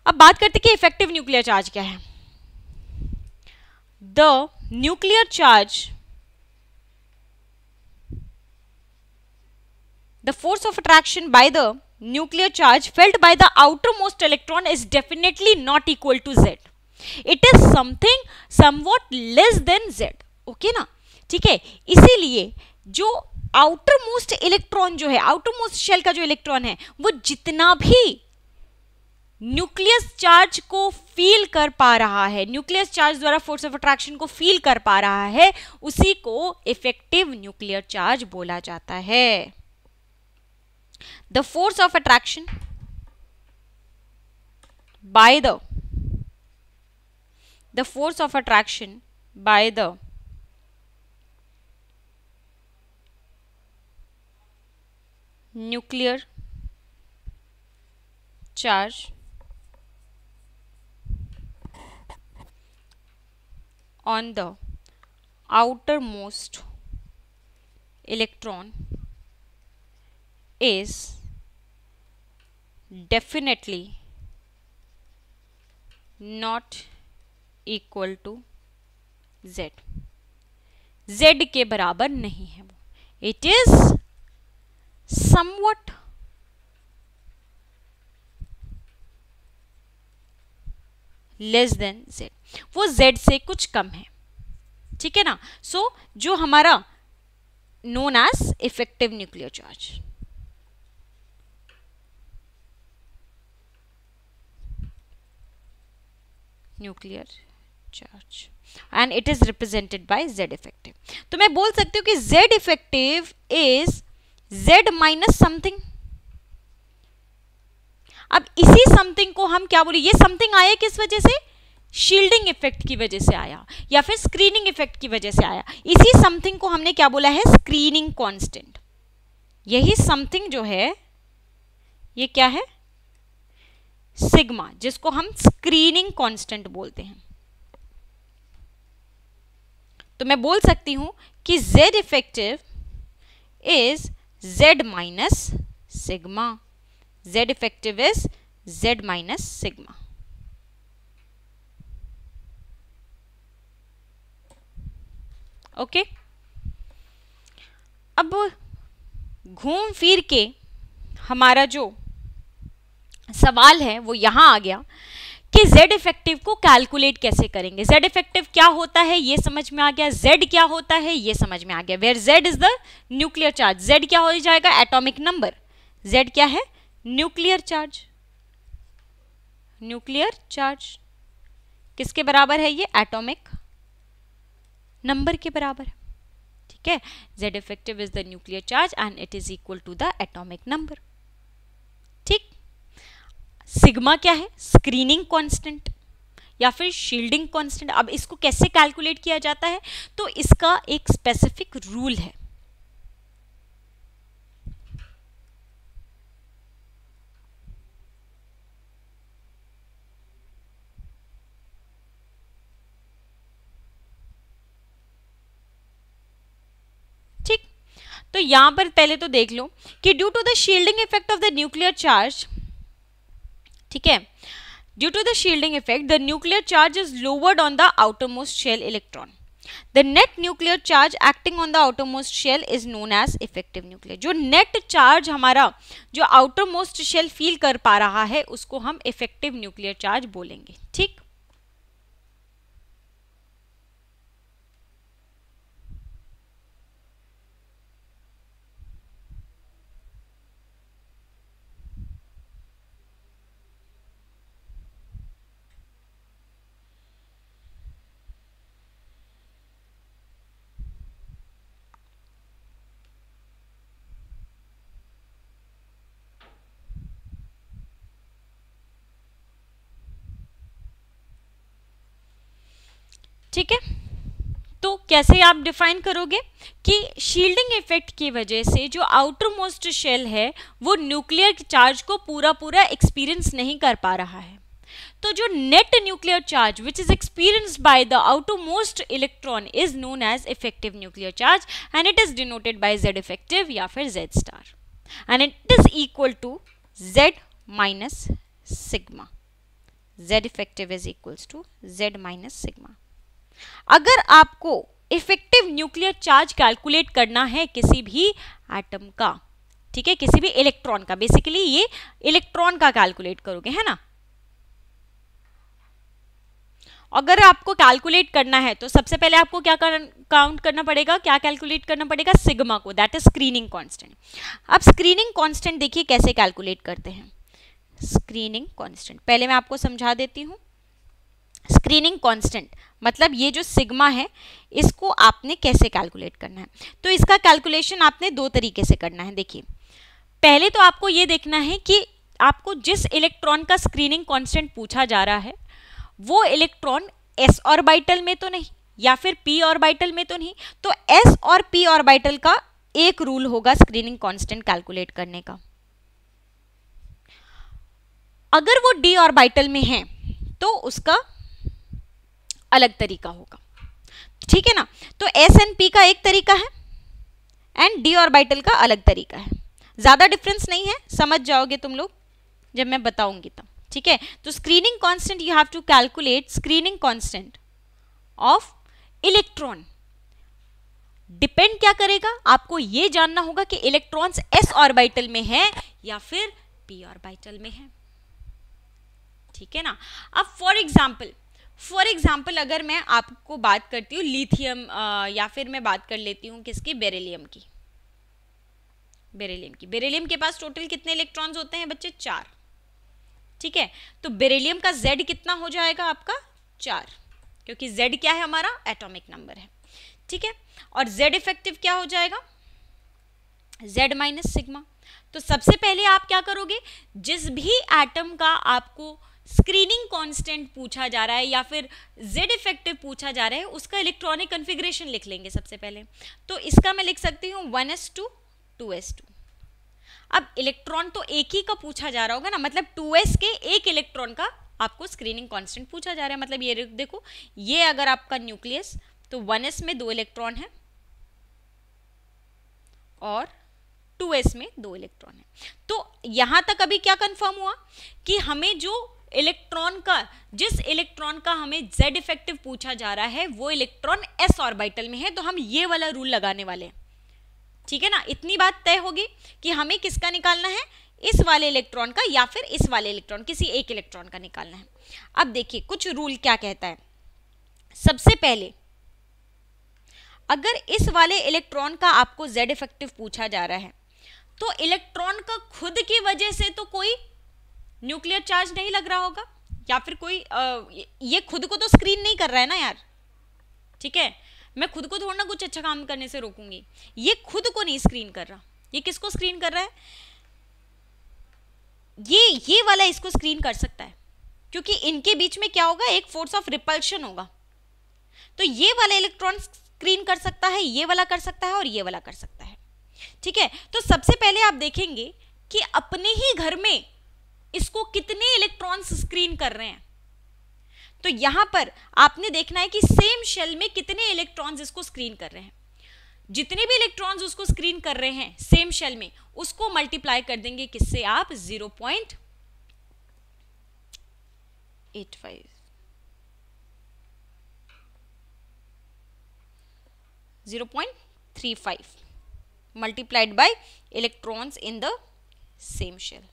अब बात करते कि इफ़ेक्टिव न्यूक्लियर चार्ज क्या है। The nuclear charge the force of attraction by the nuclear charge felt by the outermost electron is definitely not equal to z it is something somewhat less than z okay है इसीलिए जो outer most electron जो है outer most shell का जो electron है वो जितना भी न्यूक्लियस चार्ज को फील कर पा रहा है। न्यूक्लियस चार्ज द्वारा फोर्स ऑफ़ अट्रैक्शन को फील कर पा रहा है, उसी को इफ़ेक्टिव न्यूक्लियर चार्ज बोला जाता है। The force of attraction by the force of attraction by the nuclear charge on the outermost electron is definitely not equal to z z के बराबर नहीं है वो it is somewhat less than Z वो Z से कुछ कम है। ठीक है ना? सो so, जो हमारा known as effective nuclear charge nuclear charge and it is represented by Z effective तो मैं बोल सकती हूँ कि Z effective is Z minus something अब इसी समथिंग को हम क्या बोले? ये समथिंग आया किस वजह से? शील्डिंग इफ़ेक्ट की वजह से आया, या फिर स्क्रीनिंग इफ़ेक्ट की वजह से आया। इसी समथिंग को हमने क्या बोला है? स्क्रीनिंग कांस्टेंट यही समथिंग जो है, ये क्या है? सिग्मा जिसको हम स्क्रीनिंग कांस्टेंट बोलते हैं। तो मैं बोल सकती हूँ कि z effective is z minus sigma z effective is z minus sigma. Okay? अब घूम फिर के हमारा जो सवाल है, वो यहाँ आ गया कि z इफ़ेक्टिव को कैलकुलेट कैसे करेंगे? Z इफ़ेक्टिव क्या होता है? ये समझ में आ गया। Z क्या होता है? ये समझ में आ गया। Where z is the nuclear charge z क्या हो जाएगा? एटॉमिक नंबर z क्या है? न्यूक्लियर चार्ज न्यूक्लियर चार्ज किसके बराबर है ये? एटॉमिक नंबर के बराबर ठीक है? Z effective is the nuclear charge and it is equal to the atomic number ठीक? सिग्मा क्या है? स्क्रीनिंग कॉन्स्टेंट या फिर शील्डिंग कॉन्स्टेंट अब इसको कैसे कैलकुलेट किया जाता है? तो इसका एक स्पेसिफिक रूल है। तो यहाँ पर पहले तो देख लो कि due to the shielding effect of the nuclear charge ठीक है? Due to the shielding effect the nuclear charge is lowered on the outermost shell electron the net nuclear charge acting on the outermost shell is known as effective nuclear जो net charge हमारा, जो outermost shall feel कर पा रहा है, उसको हम effective nuclear charge बोलेंगे, ठीक? ठीक है? तो कैसे आप डिफाइन करोगे कि शील्डिंग इफ़ेक्ट की वजह से जो आउटर मोस्ट शेल है, वो न्यूक्लियर चार्ज को पूरा पूरा एक्सपीरियंस नहीं कर पा रहा है? तो जो net nuclear charge which is experience by the outermost electron is known as effective nuclear charge and it is denoted by Z effective या फिर Z star and it is equal to Z minus sigma Z effective is equals to Z minus sigma अगर आपको effective nuclear charge calculate करना है किसी भी atom का, ठीक है, किसी भी इलेक्ट्रॉन का बेसिकली ये इलेक्ट्रॉन का कैलकुलेट करोगे, है ना? अगर आपको कैलकुलेट करना है तो सबसे पहले आपको क्या काउंट करना पड़ेगा, क्या कैलकुलेट करना पड़ेगा? सिग्मा को दैट इज़ स्क्रीनिंग कांस्टेंट अब स्क्रीनिंग कांस्टेंट देखिए कैसे कैलकुलेट करते हैं। स्क्रीनिंग कांस्टेंट पहले मैं आपको समझा देती हूँ। स्क्रीनिंग कांस्टेंट मतलब ये जो सिग्मा है, इसको आपने कैसे कैलकुलेट करना है? तो इसका कैलकुलेशन आपने दो तरीके से करना है, देखिए। पहले तो आपको ये देखना है कि आपको जिस इलेक्ट्रॉन का स्क्रीनिंग कांस्टेंट पूछा जा रहा है, वो इलेक्ट्रॉन एस ऑर्बिटल में तो नहीं, या फिर पी ऑर्बिटल में तो नहीं तो एस और पी ऑर्बिटल का एक रूल होगा स्क्रीनिंग कांस्टेंट कैलकुलेट करने का। अगर वो डी ऑर्बिटल में है तो उसका अलग तरीका होगा। ठीक है ना? तो एस एंड पी का एक तरीका है एंड डी ऑर्बिटल का अलग तरीका है। ज़्यादा डिफरेंस नहीं है, समझ जाओगे तुम लोग जब मैं बताऊँगी तब। ठीक है? तो screening constant you have to calculate screening constant of electron depend क्या करेगा? आपको यह जानना होगा कि इलेक्ट्रॉन्स एस ऑर्बिटल में है या फिर पी ऑर्बिटल में है। ठीक है ना? अब फॉर एग्ज़ाम्पल फॉर एग्ज़ाम्पल अगर मैं आपको बात करती हूँ लिथियम या फिर मैं बात कर लेती हूँ किसकी? बेरेलियम की। बेरेलियम की। बेरेलियम के पास टोटल कितने इलेक्ट्रॉन्स होते हैं बच्चे? चार। ठीक है? तो बेरेलियम का जेड कितना हो जाएगा आपका? चार। क्योंकि जेड क्या है हमारा? एटॉमिक नंबर है। ठीक है? और जेड इफ़ेक्टिव क्या हो जाएगा? जेड माइनस सिग्मा तो सबसे पहले आप क्या करोगे? जिस भी एटम का आपको स्क्रीनिंग कांस्टेंट पूछा जा रहा है या फिर जेड इफ़ेक्टिव पूछा जा रहा है, उसका इलेक्ट्रॉनिक कन्फिग्रेशन लिख लेंगे सबसे पहले। तो इसका मैं लिख सकती हूँ one S two two S two. अब इलेक्ट्रॉन तो एक ही का पूछा जा रहा होगा ना मतलब टू एस के एक इलेक्ट्रॉन का आपको स्क्रीनिंग कांस्टेंट पूछा जा रहा है। मतलब ये देखो, ये अगर आपका न्यूक्लियस तो वन एस में दो इलेक्ट्रॉन है और टू एस में दो इलेक्ट्रॉन है। तो यहाँ तक अभी क्या कंफर्म हुआ कि हमें जो इलेक्ट्रॉन का, जिस इलेक्ट्रॉन का हमें जेड इफ़ेक्टिव पूछा जा रहा है, वो इलेक्ट्रॉन एस ऑर्बिटल में है तो हम ये वाला रूल लगाने वाले हैं। ठीक है ना? इतनी बात तय होगी कि हमें किसका निकालना है? इस वाले इलेक्ट्रॉन का या फिर इस वाले इलेक्ट्रॉन, किसी एक इलेक्ट्रॉन का निकालना है। अब देखिए, कुछ रूल क्या कहता है? सबसे पहले, अगर इस वाले इलेक्ट्रॉन का आपको जेड इफ़ेक्टिव पूछा जा रहा है तो इलेक्ट्रॉन का खुद की वजह से तो कोई न्यूक्लियर चार्ज नहीं लग रहा होगा? या फिर कोई आ, ये खुद को तो स्क्रीन नहीं कर रहा है ना यार? ठीक है? मैं खुद को थोड़ा ना कुछ अच्छा काम करने से रोकूँगी। ये खुद को नहीं स्क्रीन कर रहा। ये किसको स्क्रीन कर रहा है? ये ये वाला इसको स्क्रीन कर सकता है। क्योंकि इनके बीच में क्या होगा? एक फोर्स ऑफ़ रिपल्शन होगा। तो ये वाला इलेक्ट्रॉन स्क्रीन कर सकता है ये वाला कर सकता है और ये वाला कर सकता है। ठीक है? तो सबसे पहले आप देखेंगे कि अपने ही घर में इसको कितने इलेक्ट्रॉन्स स्क्रीन कर रहे हैं? तो यहाँ पर आपने देखना है कि सेम शेल में कितने इलेक्ट्रॉन्स इसको स्क्रीन कर रहे हैं। जितने भी इलेक्ट्रॉन्स उसको स्क्रीन कर रहे हैं सेम शेल में, उसको मल्टीप्लाई कर देंगे किससे आप? Zero point eight five zero point three five multiplied by electrons in the same shell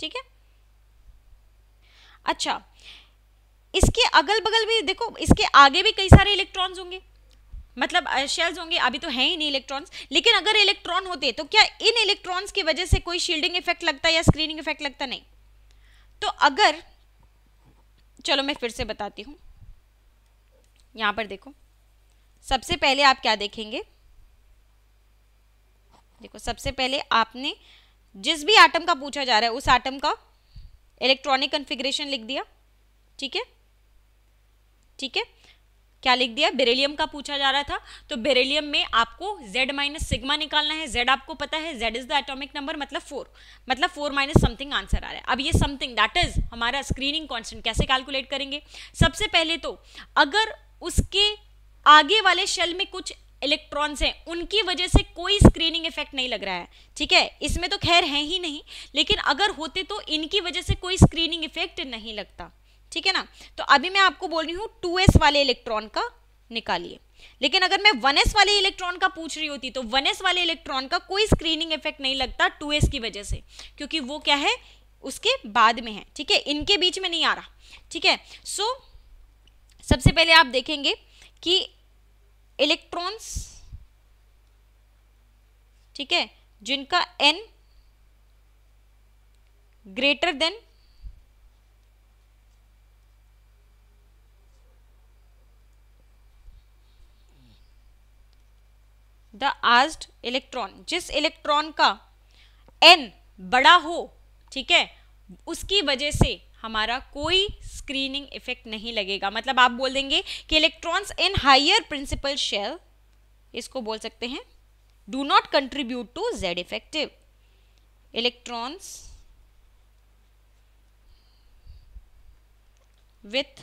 ठीक है? अच्छा इसके अगल बगल भी देखो, इसके आगे भी कई सारे इलेक्ट्रॉन्स होंगे। मतलब शेल्स होंगे, अभी तो है ही नहीं इलेक्ट्रॉन्स लेकिन अगर इलेक्ट्रॉन होते तो क्या इन इलेक्ट्रॉन्स की वजह से कोई शील्डिंग इफ़ेक्ट लगता या स्क्रीनिंग इफ़ेक्ट लगता? नहीं। तो अगर, चलो मैं फिर से बताती हूँ। यहाँ पर देखो, सबसे पहले आप क्या देखेंगे? देखो, सबसे पहले आपने जिस भी आटम का पूछा जा रहा है, उस आटम का इलेक्ट्रॉनिक कन्फिग्रेशन लिख दिया। ठीक है? ठीक है? क्या लिख दिया? बेरेलियम का पूछा जा रहा था। तो बेरेलियम में आपको Z माइनस सिग्मा निकालना है। Z आपको पता है, Z is the atomic number मतलब फोर मतलब फोर माइनस समथिंग आंसर आ रहा है। अब ये समथिंग दैट इज़ हमारा स्क्रीनिंग कॉन्स्टेंट कैसे कैलकुलेट करेंगे? सबसे पहले तो अगर उसके आगे वाले शेल में कुछ इलेक्ट्रॉन्स हैं उनकी वजह से कोई स्क्रीनिंग इफ़ेक्ट नहीं लग रहा है। ठीक है? इसमें तो खैर है ही नहीं लेकिन अगर होते तो इनकी वजह से कोई स्क्रीनिंग इफ़ेक्ट नहीं लगता। ठीक है ना? तो अभी मैं आपको बोल रही हूँ टू वाले इलेक्ट्रॉन का निकालिए। लेकिन अगर मैं वन वाले इलेक्ट्रॉन का पूछ रही होती तो वन वाले इलेक्ट्रॉन का कोई स्क्रीनिंग इफ़ेक्ट नहीं लगता टू की वजह से क्योंकि वो क्या है? उसके बाद में है। ठीक है? इनके बीच में नहीं आ रहा। ठीक है? सो so, सबसे पहले आप देखेंगे कि इलेक्ट्रॉन्स ठीक है, जिनका n greater than the asked electron जिस इलेक्ट्रॉन का एन बड़ा हो, ठीक है, उसकी वजह से हमारा कोई स्क्रीनिंग इफ़ेक्ट नहीं लगेगा। मतलब आप बोल देंगे कि electrons in higher principal shell इसको बोल सकते हैं do not contribute to Z effective electrons with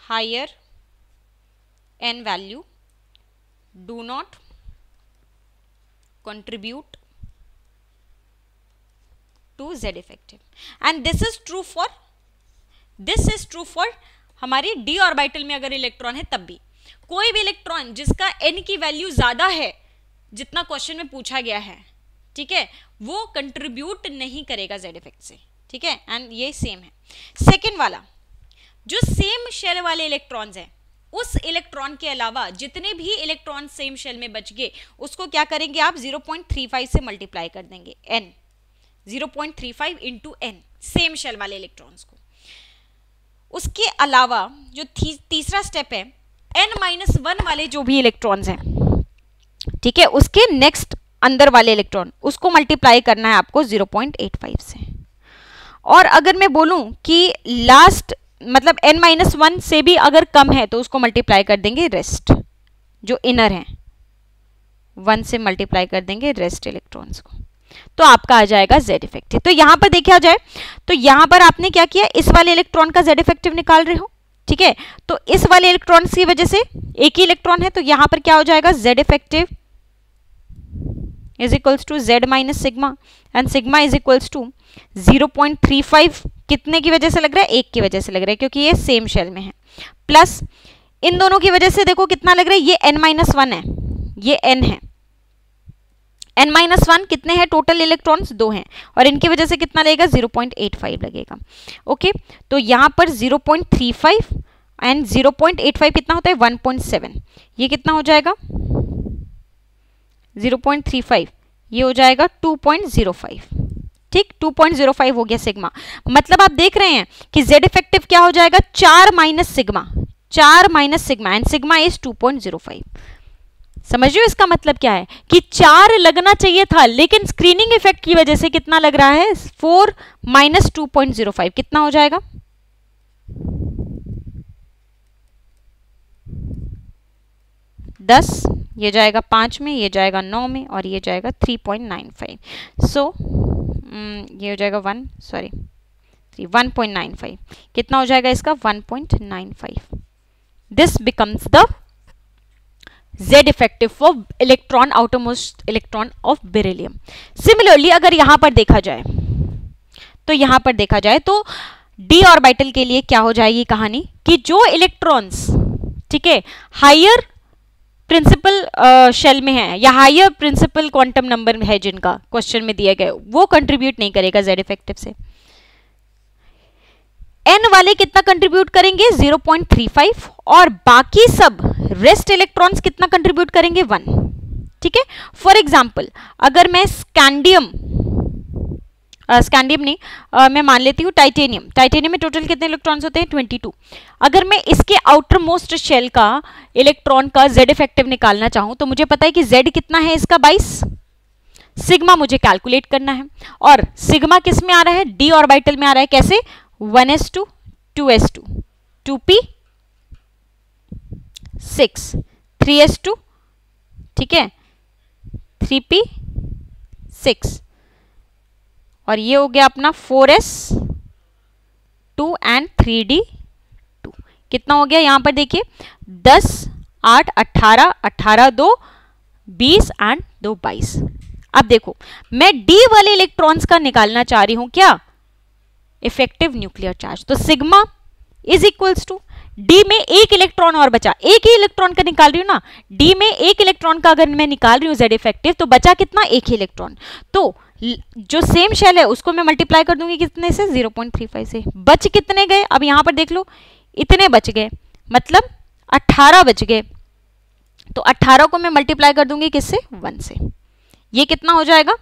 higher n value do not contribute to Z effective and this is true for this is true for हमारी D orbital में अगर electron है, तब भी। कोई भी इलेक्ट्रॉन जिसका एन की वैल्यू ज़्यादा है, जितना क्वेश्चन में पूछा गया है, ठीक है, वो कंट्रीब्यूट नहीं करेगा जेड इफ़ेक्ट से, ठीक है एंड ये सेम है। सेकेंड वाला, जो सेम शेल वाले इलेक्ट्रॉन्स हैं, उस इलेक्ट्रॉन के अलावा जितने भी इलेक्ट्रॉन सेम शेल में बच गए, उसको क्या करेंगे आप 0.35 से मल्टीप्लाई कर देंगे n 0.35 three five into n same shell वाले इलेक्ट्रॉन्स को। उसके अलावा जो तीसरा स्टेप है एन माइनस वन वाले जो भी इलेक्ट्रॉन्स हैं, ठीक है, उसके नेक्स्ट अंदर वाले इलेक्ट्रॉन उसको मल्टीप्लाई करना है आपको 0.85 से। और अगर मैं बोलूँ कि लास्ट मतलब n माइनस वन से भी अगर कम है तो उसको मल्टीप्लाई कर देंगे रेस्ट जो इनर है। वन से मल्टीप्लाई कर देंगे रेस्ट इलेक्ट्रॉन्स को। तो आपका आ जाएगा जेड इफ़ेक्टिव तो यहाँ पर देखा जाए तो यहाँ पर आपने क्या किया? इस वाले इलेक्ट्रॉन का जेड इफ़ेक्टिव निकाल रहे हो, ठीक है? तो इस वाले इलेक्ट्रॉन की वजह से एक ही इलेक्ट्रॉन है तो यहाँ पर क्या हो जाएगा? Z effective is equals to Z minus sigma and sigma is equals to 0.35 कितने की वजह से लग रहा है? एक की वजह से लग रहा है, क्योंकि ये सेम शेल में है। प्लस इन दोनों की वजह से देखो कितना लग रहा है? ये n माइनस वन है, ये n है। N माइनस वन कितने हैं? टोटल इलेक्ट्रॉन्स दो हैं। और इनकी वजह से कितना लगेगा 0.85 लगेगा। ओके तो यहाँ पर 0.35 एंड 0.85 कितना होता है? 1.7 ये कितना हो जाएगा? 0.35 ये हो जाएगा 2.05 ठीक? 2.05 हो गया सिग्मा मतलब आप देख रहे हैं कि जेड इफ़ेक्टिव क्या हो जाएगा? चार माइनस सिग्मा चार minus sigma and sigma is 2.05 समझ रहे हो इसका मतलब क्या है? कि चार लगना चाहिए था, लेकिन स्क्रीनिंग इफ़ेक्ट की वजह से कितना लग रहा है? Four minus two point zero five कितना हो जाएगा? दस, ये जाएगा पाँच में, ये जाएगा नौ में और ये जाएगा three point nine five so ये हो जाएगा one sorry three one point nine five कितना हो जाएगा इसका? One point nine five this becomes the Z effective for electron, outermost electron of beryllium. Similarly, अगर यहाँ पर देखा जाए तो यहाँ पर देखा जाए तो d ऑर्बिटल के लिए क्या हो जाएगी कहानी कि जो इलेक्ट्रॉन्स ठीक है हायर प्रिंसिपल शेल में है, या हायर प्रिंसिपल क्वांटम नंबर है जिनका क्वेश्चन में दिया गया, वो कंट्रीब्यूट नहीं करेगा जेड इफ़ेक्टिव से एन वाले कितना कंट्रीब्यूट करेंगे? 0.35 और बाकी सब रेस्ट इलेक्ट्रॉन्स कितना कंट्रीब्यूट करेंगे? वन ठीक है? फॉर एग्ज़ाम्पल अगर मैं स्कैंडियम स्कैंडियम नहीं आ, मैं मान लेती हूँ टाइटेनियम टाइटेनियम में टोटल कितने इलेक्ट्रॉन्स होते हैं? 22 अगर मैं इसके आउटर मोस्ट शेल का इलेक्ट्रॉन का जेड इफ़ेक्टिव निकालना चाहूँ तो मुझे पता है कि जेड कितना है इसका 22 सिग्मा मुझे कैलकुलेट करना है. और सिग्मा किसमें आ रहा है? डी ऑर्बिटल में आ रहा है. कैसे? One S two two S two two P six three S two ठीक है? थ्री पी सिक्स और ये हो गया अपना four S two and three D two कितना हो गया यहाँ पर देखिए? दस, आठ अट्ठारह अट्ठारह दो, बीस एंड दो, बाईस. अब देखो, मैं डी वाले इलेक्ट्रॉन्स का निकालना चाह रही हूँ क्या? इफ़ेक्टिव न्यूक्लियर चार्ज तो sigma is equals to D में एक इलेक्ट्रॉन और बचा। एक ही इलेक्ट्रॉन का निकाल रही हूँ ना? डी में एक इलेक्ट्रॉन का अगर मैं निकाल रही हूँ जेड इफ़ेक्टिव तो बचा कितना? एक ही इलेक्ट्रॉन तो जो सेम शेल है, उसको मैं मल्टीप्लाई कर दूँगी कितने से? 0.35 से। बच कितने गए? अब यहाँ पर देख लो, इतने बच गए। मतलब 18 बच गए। तो 18 को मैं मल्टीप्लाई कर दूँगी किससे? 1 से। ये कितना हो जाएगा?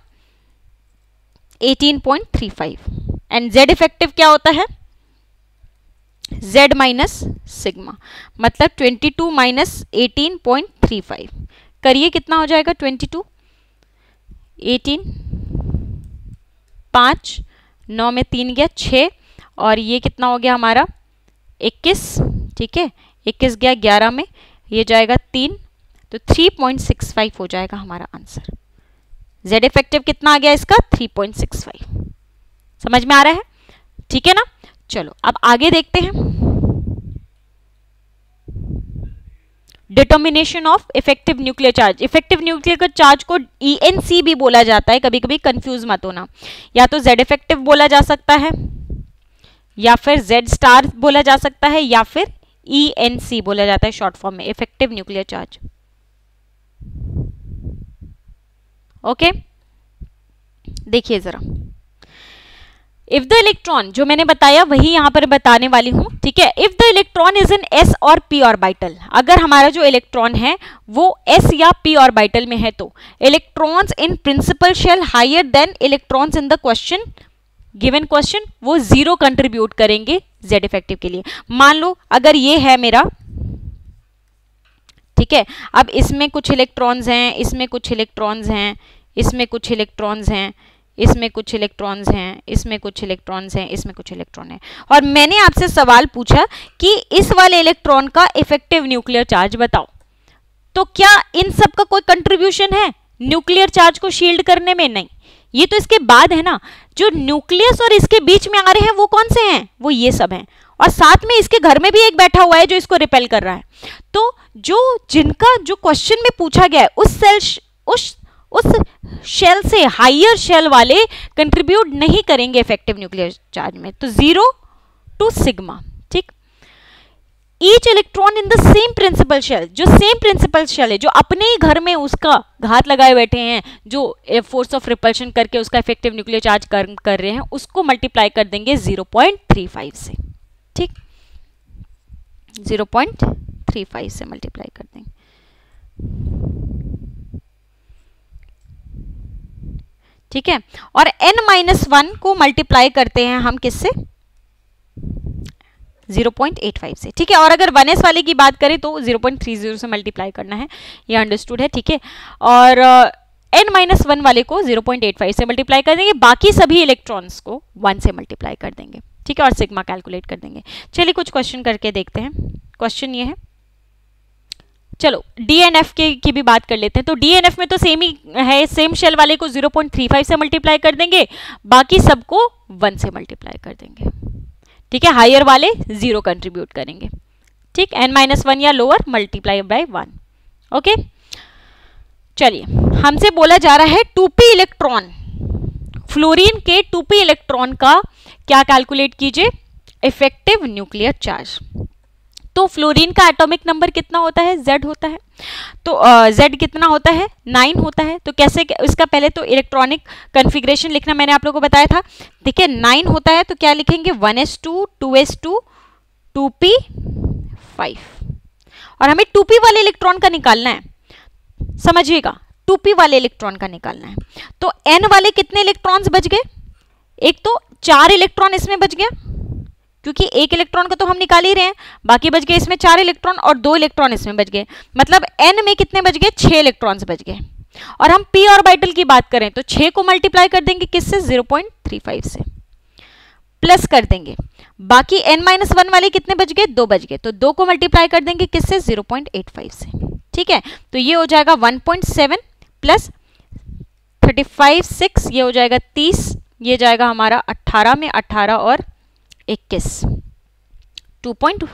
18.35 एंड जेड इफ़ेक्टिव क्या होता है? Z माइनस सिग्मा मतलब 22 माइनस एटीन करिए कितना हो जाएगा 22 18 पाँच, नौ में तीन गया, छ, और ये कितना हो गया हमारा? 21 ठीक है? 21 गया 11 में, ये जाएगा तीन तो 3.65 हो जाएगा हमारा आंसर z इफ़ेक्टिव कितना आ गया इसका? 3.65 समझ में आ रहा है? ठीक है ना? चलो, अब आगे देखते हैं। Determination of effective nuclear charge effective nuclear charge को ईएनसी e भी बोला जाता है कभी कभी कंफ्यूज मत होना। या तो जेड इफ़ेक्टिव बोला जा सकता है, या फिर जेड स्टार बोला जा सकता है, या फिर ईएनसी e बोला जाता है शॉर्ट फॉर्म में इफ़ेक्टिव न्यूक्लियर चार्ज ओके देखिए जरा। इफ़ द इलेक्ट्रॉन जो मैंने बताया, वही यहाँ पर बताने वाली हूँ, ठीक है? If the electron is in S और पी ऑर्बिटल अगर हमारा जो इलेक्ट्रॉन है, वो एस या पी ऑर्बिटल में है तो electrons in principal shell higher than electrons in the question given question वो ज़ीरो कंट्रीब्यूट करेंगे जेड इफ़ेक्टिव के लिए। मान लो, अगर ये है मेरा, ठीक है? अब इसमें कुछ इलेक्ट्रॉन्स हैं, इसमें कुछ इलेक्ट्रॉन्स हैं, इसमें कुछ इलेक्ट्रॉन्स हैं इसमें कुछ इलेक्ट्रॉन्स हैं, इसमें कुछ इलेक्ट्रॉन्स हैं, इसमें कुछ इलेक्ट्रॉन है। और मैंने आपसे सवाल पूछा कि इस वाले इलेक्ट्रॉन का इफ़ेक्टिव न्यूक्लियर चार्ज बताओ। तो क्या इन सब का कोई कंट्रीब्यूशन है? न्यूक्लियर चार्ज को शील्ड करने में नहीं। ये तो इसके बाद है ना। जो न्यूक्लियस और इसके बीच में आ रहे हैं, वो कौन से हैं? वो ये सब हैं। और साथ में इसके घर में भी एक बैठा हुआ है जो इसको रिपेल कर रहा है। तो जो जिनका, जो क्वेश्चन में पूछा गया है, उस सेल उस उस शेल से हाइयर शेल वाले कंट्रीब्यूट नहीं करेंगे इफ़ेक्टिव न्यूक्लियर चार्ज में। तो ज़ीरो टू सिग्मा ठीक? Each electron in the same principal shell जो सेम प्रिंसिपल शेल है जो अपने ही घर में उसका घात लगाए बैठे हैं जो फोर्स ऑफ़ रिपल्शन करके उसका इफ़ेक्टिव न्यूक्लियर चार्ज कर, कर रहे हैं उसको मल्टीप्लाई कर देंगे 0.35 से ठीक? 0.35 से मल्टीप्लाई कर देंगे। ठीक है? और n माइनस वन को मल्टीप्लाई करते हैं हम किससे? 0.85 से। ठीक है? और अगर वन एस वाले की बात करें तो 0.30 से मल्टीप्लाई करना है। ये अंडरस्टूड है, ठीक है? और एन माइनस वन वाले को 0.85 से मल्टीप्लाई कर देंगे। बाकी सभी इलेक्ट्रॉन्स को वन से मल्टीप्लाई कर देंगे। ठीक है? और सिग्मा कैलकुलेट कर देंगे। चलिए कुछ क्वेश्चन करके देखते हैं। क्वेश्चन ये है। चलो डीएनएफ के, की भी बात कर लेते हैं। तो डीएनएफ में तो सेम ही है सेम शेल वाले को 0.35 से मल्टीप्लाई कर देंगे, बाकी सबको वन से मल्टीप्लाई कर देंगे। ठीक है? हायर वाले ज़ीरो कंट्रीब्यूट करेंगे। ठीक? एन माइनस वन या lower multiply by one okay चलिए, हमसे बोला जा रहा है टूपी इलेक्ट्रॉन फ्लोरीन के टूपी इलेक्ट्रॉन का क्या कैलकुलेट कीजिए? इफ़ेक्टिव न्यूक्लियर चार्ज तो फ्लोरीन का एटॉमिक नंबर कितना होता है? जेड होता है। तो जेड uh, कितना होता है? नाइन होता है। तो कैसे इसका पहले तो इलेक्ट्रॉनिक कन्फिग्रेशन लिखना मैंने आप लोगों को बताया था। देखिए नाइन होता है तो क्या लिखेंगे? वन एस टू और हमें टू वाले इलेक्ट्रॉन का निकालना है। समझिएगा टू वाले इलेक्ट्रॉन का निकालना है। तो एन वाले कितने इलेक्ट्रॉन्स बच गए? एक तो चार इलेक्ट्रॉन इसमें बच गया। क्योंकि एक इलेक्ट्रॉन को तो हम निकाल ही रहे हैं, बाकी बच गए इसमें चार इलेक्ट्रॉन और दो इलेक्ट्रॉन इसमें बच गए। मतलब एन में कितने बच गए? छह इलेक्ट्रॉन्स बच गए। और हम पी ऑर्बिटल की बात करें तो छह को मल्टीप्लाई कर देंगे किससे? 0.35 से। प्लस कर देंगे। बाकी एन माइनस वन वाले कितने बच गए? दो बच गए। तो दो को मल्टीप्लाई कर देंगे किससे? 0.85 से। ठीक है? तो ये हो जाएगा 1.7 प्लस 35 6 ये हो जाएगा 30 ये जाएगा हमारा 18 में 18 और इक्कीस। Two point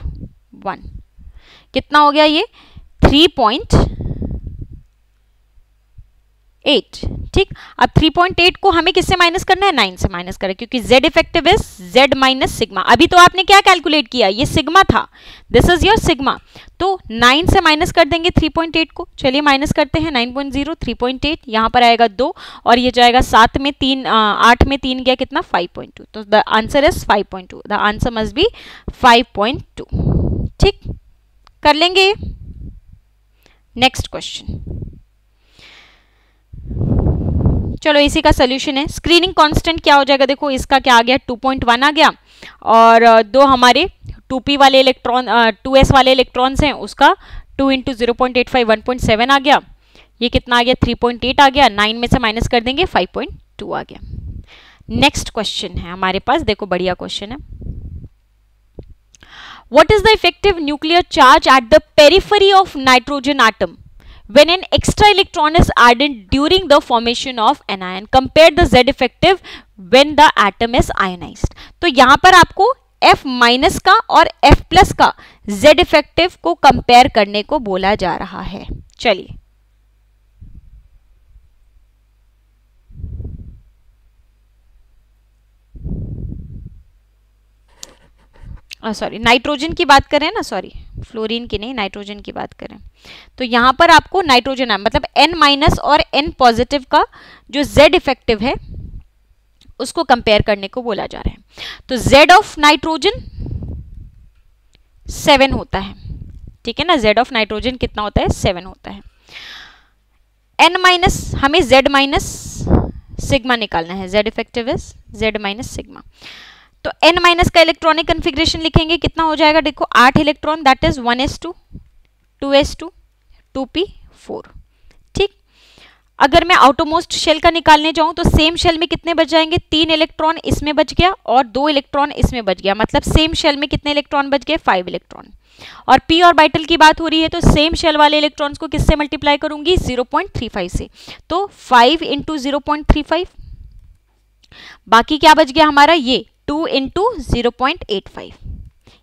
one. कितना हो गया ये? थ्री पॉइंट एट ठीक? अब 3.8 को हमें किससे माइनस करना है? नाइन से माइनस करें, क्योंकि z effective is z minus sigma अभी तो आपने क्या कैलकुलेट किया? ये सिग्मा था। दिस इज़ योर सिग्मा तो 9 से माइनस कर देंगे 3.8 को। चलिए माइनस करते हैं 9.0 3.8 यहाँ पर आएगा दो, और ये जाएगा सात में तीन आठ में तीन गया कितना? 5.2 तो the answer is 5.2 the answer must be 5.2 ठीक? कर लेंगे नेक्स्ट क्वेश्चन चलो इसी का सोल्यूशन है। स्क्रीनिंग कांस्टेंट क्या हो जाएगा? देखो, इसका क्या आ गया? 2.1 आ गया। और दो हमारे 2p वाले इलेक्ट्रॉन 2s वाले इलेक्ट्रॉन्स हैं, उसका 2 into zero point eight five one point seven आ गया। ये कितना आ गया? 3.8 आ गया। 9 में से माइनस कर देंगे 5.2 आ गया। नेक्स्ट क्वेश्चन है हमारे पास। देखो, बढ़िया क्वेश्चन है। What is the effective nuclear charge at the periphery of nitrogen atom? When an extra electron is added during the formation of anion compare the z effective when the atom is ionized तो यहाँ पर आपको F minus का और F plus का Z effective को compare करने को बोला जा रहा है चलिए सॉरी नाइट्रोजन की बात करें ना सॉरी फ्लोरीन की नहीं नाइट्रोजन की बात करें। तो यहाँ पर आपको नाइट्रोजन है मतलब N माइनस और N पॉजिटिव का जो Z इफ़ेक्टिव है, उसको कंपेयर करने को बोला जा रहा है। तो Z ऑफ़ नाइट्रोजन सेवन होता है। ठीक है ना? Z ऑफ़ नाइट्रोजन कितना होता है? सेवन होता है। N माइनस हमें Z माइनस सिग्मा निकालना है। Z effective is Z minus sigma तो एन माइनस का इलेक्ट्रॉनिक कन्फिग्रेशन लिखेंगे, कितना हो जाएगा? देखो, आठ electron that is one S two two S two two P four ठीक? अगर मैं आउटोमोस्ट शेल का निकालने जाऊँ तो सेम शेल में कितने बच जाएँगे? तीन इलेक्ट्रॉन इसमें बच गया और दो इलेक्ट्रॉन इसमें बच गया। मतलब सेम शेल में कितने इलेक्ट्रॉन बच गए? फाइव इलेक्ट्रॉन और पी और बाइटल की बात हो रही है तो सेम शेल वाले इलेक्ट्रॉन्स को किससे मल्टीप्लाई करूँगी? 0.35 से। तो 5 इंटू ज़ीरो बाकी क्या बच गया हमारा? ये। Two into zero point eight five.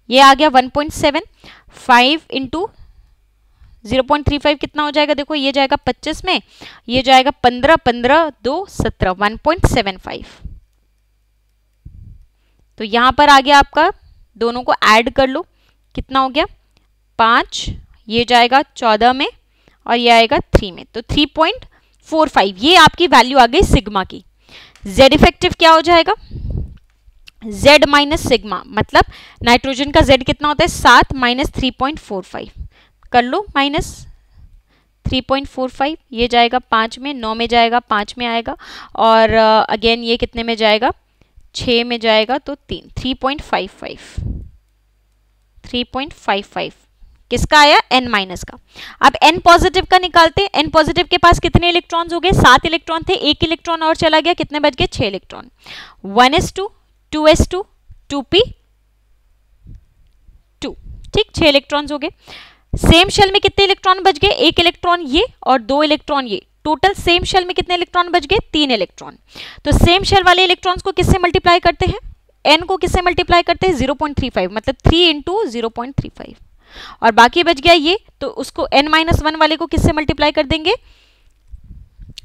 ये आ गया one point seven, five into zero point three five कितना हो जाएगा? देखो, ये जाएगा पच्चीस में, ये जाएगा पंद्रह पंद्रह, दो, सत्रह, वन पॉइंट सेवन फाइव। तो यहाँ पर आ गया आपका, दोनों को ऐड कर लो। कितना हो गया? पाँच, ये जाएगा चौदह में और ये आएगा थ्री में। तो थ्री पॉइंट फोर फाइव, ये आपकी वैल्यू आ गई सिग्मा की। जेड इफ़ेक्टिव क्या हो जाएगा? Z माइनस सिग्मा मतलब नाइट्रोजन का z कितना होता है? सात minus three point four five कर लो minus three point four five ये जाएगा पाँच में नौ में जाएगा पाँच में आएगा और अगेन uh, ये कितने में जाएगा? छः में जाएगा तो तीन three point five five three point five five किसका आया? N माइनस का. अब n पॉजिटिव का निकालते हैं। N पॉजिटिव के पास कितने इलेक्ट्रॉन्स हो गए? सात इलेक्ट्रॉन थे एक इलेक्ट्रॉन और चला गया कितने बच गए? छह electron one S two two S two two P, two. ठीक, छह इलेक्ट्रॉन्स हो गए। सेम शेल में कितने इलेक्ट्रॉन बच गए? एक इलेक्ट्रॉन ये और दो इलेक्ट्रॉन ये। टोटल सेम शेल में कितने इलेक्ट्रॉन बच गए? तीन इलेक्ट्रॉन तो सेम शेल वाले इलेक्ट्रॉन्स को किससे मल्टीप्लाई करते हैं? एन को किससे मल्टीप्लाई करते हैं? 0.35 मतलब 3 इंटू ज़ीरो और बाकी बच गया ये तो उसको एन माइनस वन वाले को किससे मल्टीप्लाई कर देंगे?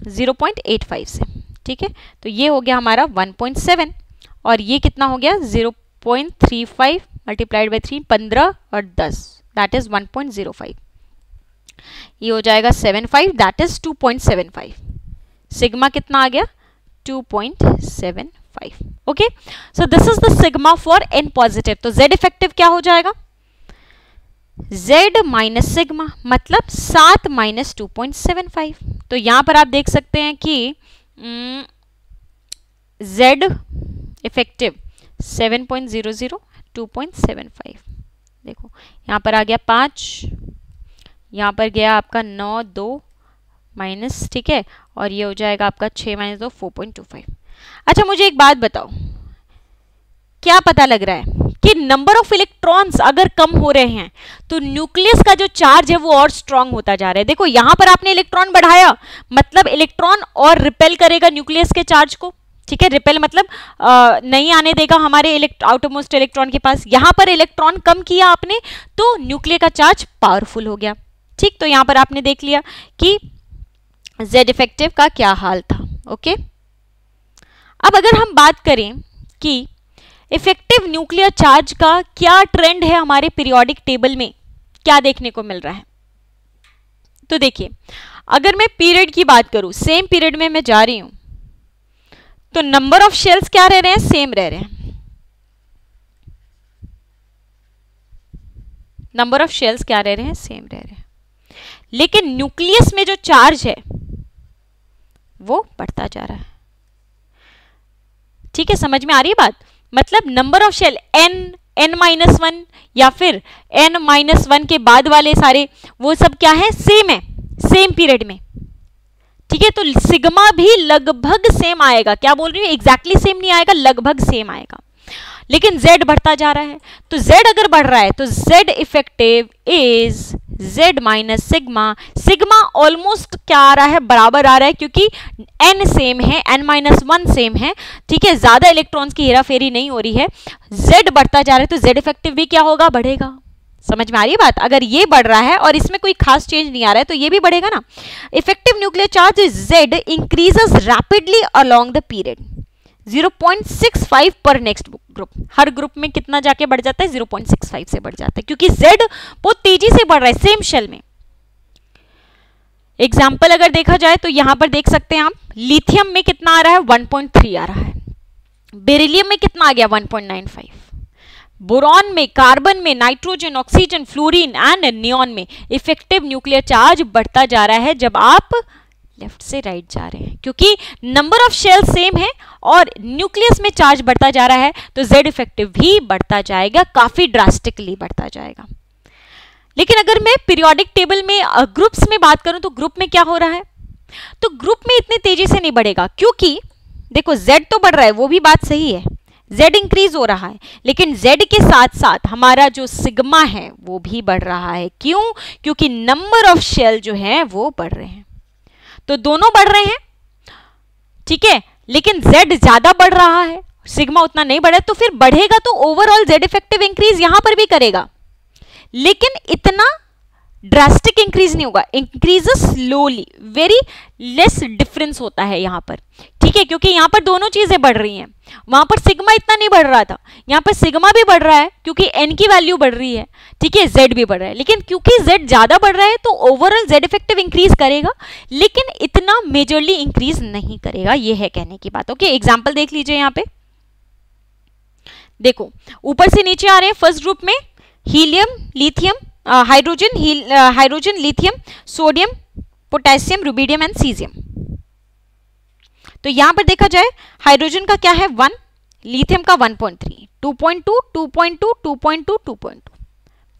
0.85 से। ठीक है? तो ये हो गया हमारा 1.7 और ये कितना हो गया? 0.35 मल्टीप्लाइड बाई थ्री पंद्रह और दस। दैट इज़ 1.05 ये हो जाएगा 75 दैट इज़ 2.75 सिग्मा कितना आ गया? 2.75 okay so this is the sigma for N positive तो जेड इफ़ेक्टिव क्या हो जाएगा? z माइनस सिग्मा मतलब सात minus two point seven five तो यहाँ पर आप देख सकते हैं कि z इफ़ेक्टिव 7.00 2.75 देखो, यहाँ पर आ गया पाँच, यहाँ पर गया आपका नौ, दो माइनस, ठीक है, और ये हो जाएगा आपका छः माइनस दो फोर पॉइंट टू फाइव अच्छा मुझे एक बात बताओ, क्या पता लग रहा है कि नंबर ऑफ़ इलेक्ट्रॉन्स अगर कम हो रहे हैं तो न्यूक्लियस का जो चार्ज है वो और स्ट्रांग होता जा रहा है. देखो, यहाँ पर आपने इलेक्ट्रॉन बढ़ाया मतलब इलेक्ट्रॉन और रिपेल करेगा न्यूक्लियस के चार्ज को. ठीक है रिपेल मतलब आ, नहीं आने देगा हमारे इलेक्ट इलेक्ट्रॉन के पास। यहाँ पर इलेक्ट्रॉन कम किया आपने तो न्यूक्लियर का चार्ज पावरफुल हो गया। ठीक तो यहाँ पर आपने देख लिया कि जेड इफ़ेक्टिव का क्या हाल था ओके अब अगर हम बात करें कि इफ़ेक्टिव न्यूक्लियर चार्ज का क्या ट्रेंड है हमारे पीरियोडिक टेबल में क्या देखने को मिल रहा है? तो देखिए अगर मैं पीरियड की बात करूँ सेम पीरियड में मैं जा रही हूँ तो नंबर ऑफ़ शेल्स क्या रह रहे हैं? सेम रह रहे हैं। नंबर ऑफ़ शेल्स क्या रह रहे हैं? सेम रह रहे हैं। लेकिन न्यूक्लियस में जो चार्ज है, वो बढ़ता जा रहा है। ठीक है, समझ में आ रही है बात? मतलब number of shell n n minus one या फिर एन माइनस वन के बाद वाले सारे, वो सब क्या है? सेम है। सेम पीरियड में। ठीक है तो सिग्मा भी लगभग सेम आएगा। क्या बोल रही हूँ? एग्जैक्टली सेम नहीं आएगा, लगभग सेम आएगा। लेकिन z बढ़ता जा रहा है। तो z अगर बढ़ रहा है तो z effective is z minus sigma sigma almost क्या आ रहा है? बराबर आ रहा है, क्योंकि n सेम है, n माइनस वन सेम है। ठीक है, ज़्यादा इलेक्ट्रॉन्स की हेराफेरी नहीं हो रही है। Z बढ़ता जा रहा है तो z इफ़ेक्टिव भी क्या होगा? बढ़ेगा। समझ में आ रही है बात? अगर ये बढ़ रहा है और इसमें कोई खास चेंज नहीं आ रहा है तो ये भी बढ़ेगा ना? Effective nuclear charge Z increases rapidly along the period 0.65 पर नेक्स्ट ग्रुप हर ग्रुप में कितना जाके बढ़ जाता है? 0.65 से बढ़ जाता है। क्योंकि z बहुत तेज़ी से बढ़ रहा है सेम शेल में। एग्ज़ाम्पल अगर देखा जाए तो यहाँ पर देख सकते हैं आप लिथियम में कितना आ रहा है? 1.3 आ रहा है। बेरिलियम में कितना आ गया? 1.95 बोरॉन में, कार्बन में, nitrogen, oxygen, fluorine and neon में इफ़ेक्टिव न्यूक्लियर चार्ज बढ़ता जा रहा है जब आप लेफ़्ट से राइट right जा रहे हैं। क्योंकि नंबर ऑफ़ शेल सेम है और न्यूक्लियस में चार्ज बढ़ता जा रहा है तो जेड इफ़ेक्टिव भी बढ़ता जाएगा, काफ़ी ड्रास्टिकली बढ़ता जाएगा। लेकिन अगर मैं पीरियोडिक टेबल में ग्रुप्स में बात करूँ तो ग्रुप में क्या हो रहा है? तो ग्रुप में इतने तेज़ी से नहीं बढ़ेगा, क्योंकि देखो जेड तो बढ़ रहा है, वो भी बात सही है। Z इंक्रीज हो रहा है। लेकिन z के साथ साथ हमारा जो सिग्मा है, वो भी बढ़ रहा है। क्यों? क्योंकि नंबर ऑफ़ शेल जो है, वो बढ़ रहे हैं। तो दोनों बढ़ रहे हैं, ठीक है? लेकिन z ज़्यादा बढ़ रहा है सिग्मा उतना नहीं बढ़ा तो फिर बढ़ेगा तो ओवरऑल z इफ़ेक्टिव इंक्रीज यहाँ पर भी करेगा। लेकिन इतना ड्रास्टिक इंक्रीज नहीं होगा। Increases slowly very less difference होता है यहाँ पर। ठीक है? क्योंकि यहाँ पर दोनों चीज़ें बढ़ रही हैं। वहाँ पर सिग्मा इतना नहीं बढ़ रहा था। यहाँ पर सिग्मा भी बढ़ रहा है, क्योंकि एन की वैल्यू बढ़ रही है। ठीक है? जेड भी बढ़ रहा है। लेकिन क्योंकि जेड ज़्यादा बढ़ रहा है तो ओवरऑल जेड इफ़ेक्टिव इंक्रीज करेगा, लेकिन इतना मेजरली इंक्रीज नहीं करेगा। ये है कहने की बात। ओके एग्ज़ाम्पल देख लीजिए यहाँ पे। देखो, ऊपर से नीचे आ रहे हैं फ़र्स्ट ग्रुप में helium lithium hydrogen hydrogen lithium sodium potassium rubidium and caesium तो यहाँ पर देखा जाए हाइड्रोजन का क्या है? वन लिथियम का 1.3 2.2 2.2 2.2 2.2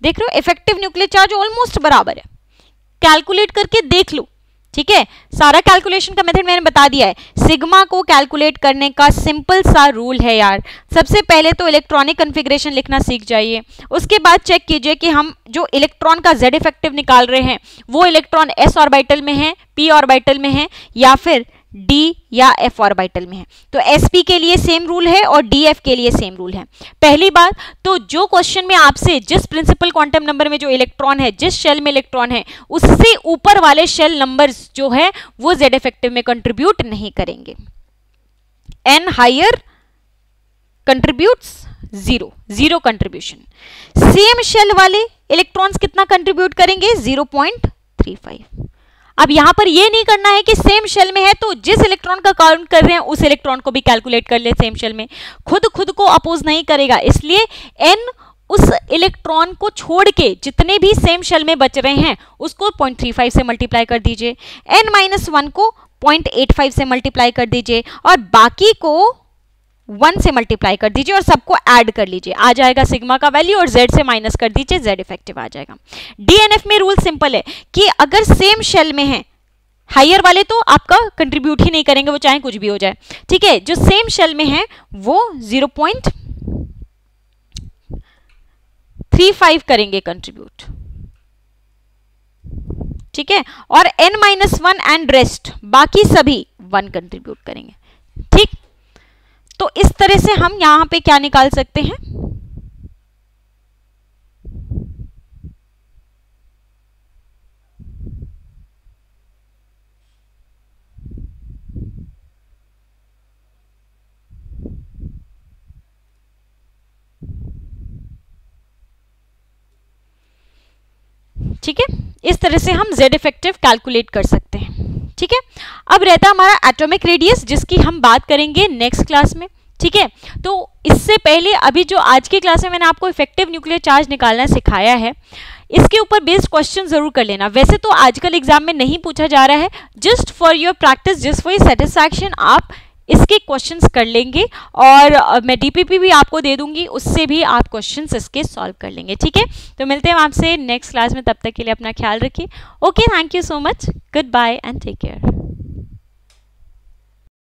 देख रहे हो इफ़ेक्टिव न्यूक्लियर चार्ज ऑलमोस्ट बराबर है. कैलकुलेट करके देख लो. ठीक है? सारा कैलकुलेशन का मेथड मैंने बता दिया है। सिग्मा को कैलकुलेट करने का सिंपल सा रूल है यार। सबसे पहले तो इलेक्ट्रॉनिक कन्फिग्रेशन लिखना सीख जाइए। उसके बाद चेक कीजिए कि हम जो इलेक्ट्रॉन का जेड इफ़ेक्टिव निकाल रहे हैं, वो इलेक्ट्रॉन एस ऑर्बिटल में है पी ऑर्बिटल में है, या फिर डी या एफ़ ऑर्बिटल में है। तो एसपी के लिए सेम रूल है और डीएफ के लिए सेम रूल है। पहली बात तो जो क्वेश्चन में आपसे जिस प्रिंसिपल क्वांटम नंबर में जो इलेक्ट्रॉन है, जिस शेल में इलेक्ट्रॉन है, उससे ऊपर वाले शेल नंबर्स जो है, वो जेड इफ़ेक्टिव में कंट्रीब्यूट नहीं करेंगे। N higher contributes zero zero contribution same shell वाले इलेक्ट्रॉन्स कितना कंट्रीब्यूट करेंगे? ज़ीरो पॉइंट थ्री फाइव अब यहाँ पर ये नहीं करना है कि सेम शेल में है तो जिस इलेक्ट्रॉन का काउंट कर रहे हैं, उस इलेक्ट्रॉन को भी कैलकुलेट कर ले सेम शेल में। खुद खुद को अपोज नहीं करेगा। इसलिए एन उस इलेक्ट्रॉन को छोड़ के जितने भी सेम शेल में बच रहे हैं, उसको 0.35 से मल्टीप्लाई कर दीजिए। एन माइनस वन को 0.85 से मल्टीप्लाई कर दीजिए। और बाकी को वन से मल्टीप्लाई कर दीजिए और सबको ऐड कर लीजिए। आ जाएगा सिग्मा का वैल्यू और जेड से माइनस कर दीजिए जेड इफ़ेक्टिव आ जाएगा। डीएनएफ में रूल सिंपल है कि अगर सेम शेल में है हाइयर वाले तो आपका कंट्रीब्यूट ही नहीं करेंगे, वो चाहे कुछ भी हो जाए। ठीक है? जो सेम शेल में है, वो ज़ीरो पॉइंट थ्री फाइव करेंगे कंट्रीब्यूट ठीक है? और n minus one and rest बाकी सभी वन कंट्रीब्यूट करेंगे। ठीक? तो इस तरह से हम यहाँ पे क्या निकाल सकते हैं? ठीक है? इस तरह से हम z इफ़ेक्टिव कैलकुलेट कर सकते हैं। ठीक है? अब रहता हमारा एटॉमिक रेडियस जिसकी हम बात करेंगे नेक्स्ट क्लास में, ठीक है? तो इससे पहले अभी जो आज की क्लास में मैंने आपको इफ़ेक्टिव न्यूक्लियर चार्ज निकालना सिखाया है, इसके ऊपर बेस्ड क्वेश्चन ज़रूर कर लेना। वैसे तो आजकल एग्ज़ाम में नहीं पूछा जा रहा है just for your practice just for your satisfaction आप इसके क्वेश्चंस कर लेंगे और मैं डीपीपी भी आपको दे दूँगी, उससे भी आप क्वेश्चंस इसके सॉल्व कर लेंगे, ठीक है? तो मिलते हैं आपसे नेक्स्ट क्लास में, तब तक के लिए अपना ख्याल रखिए। Okay thank you so much goodbye and take care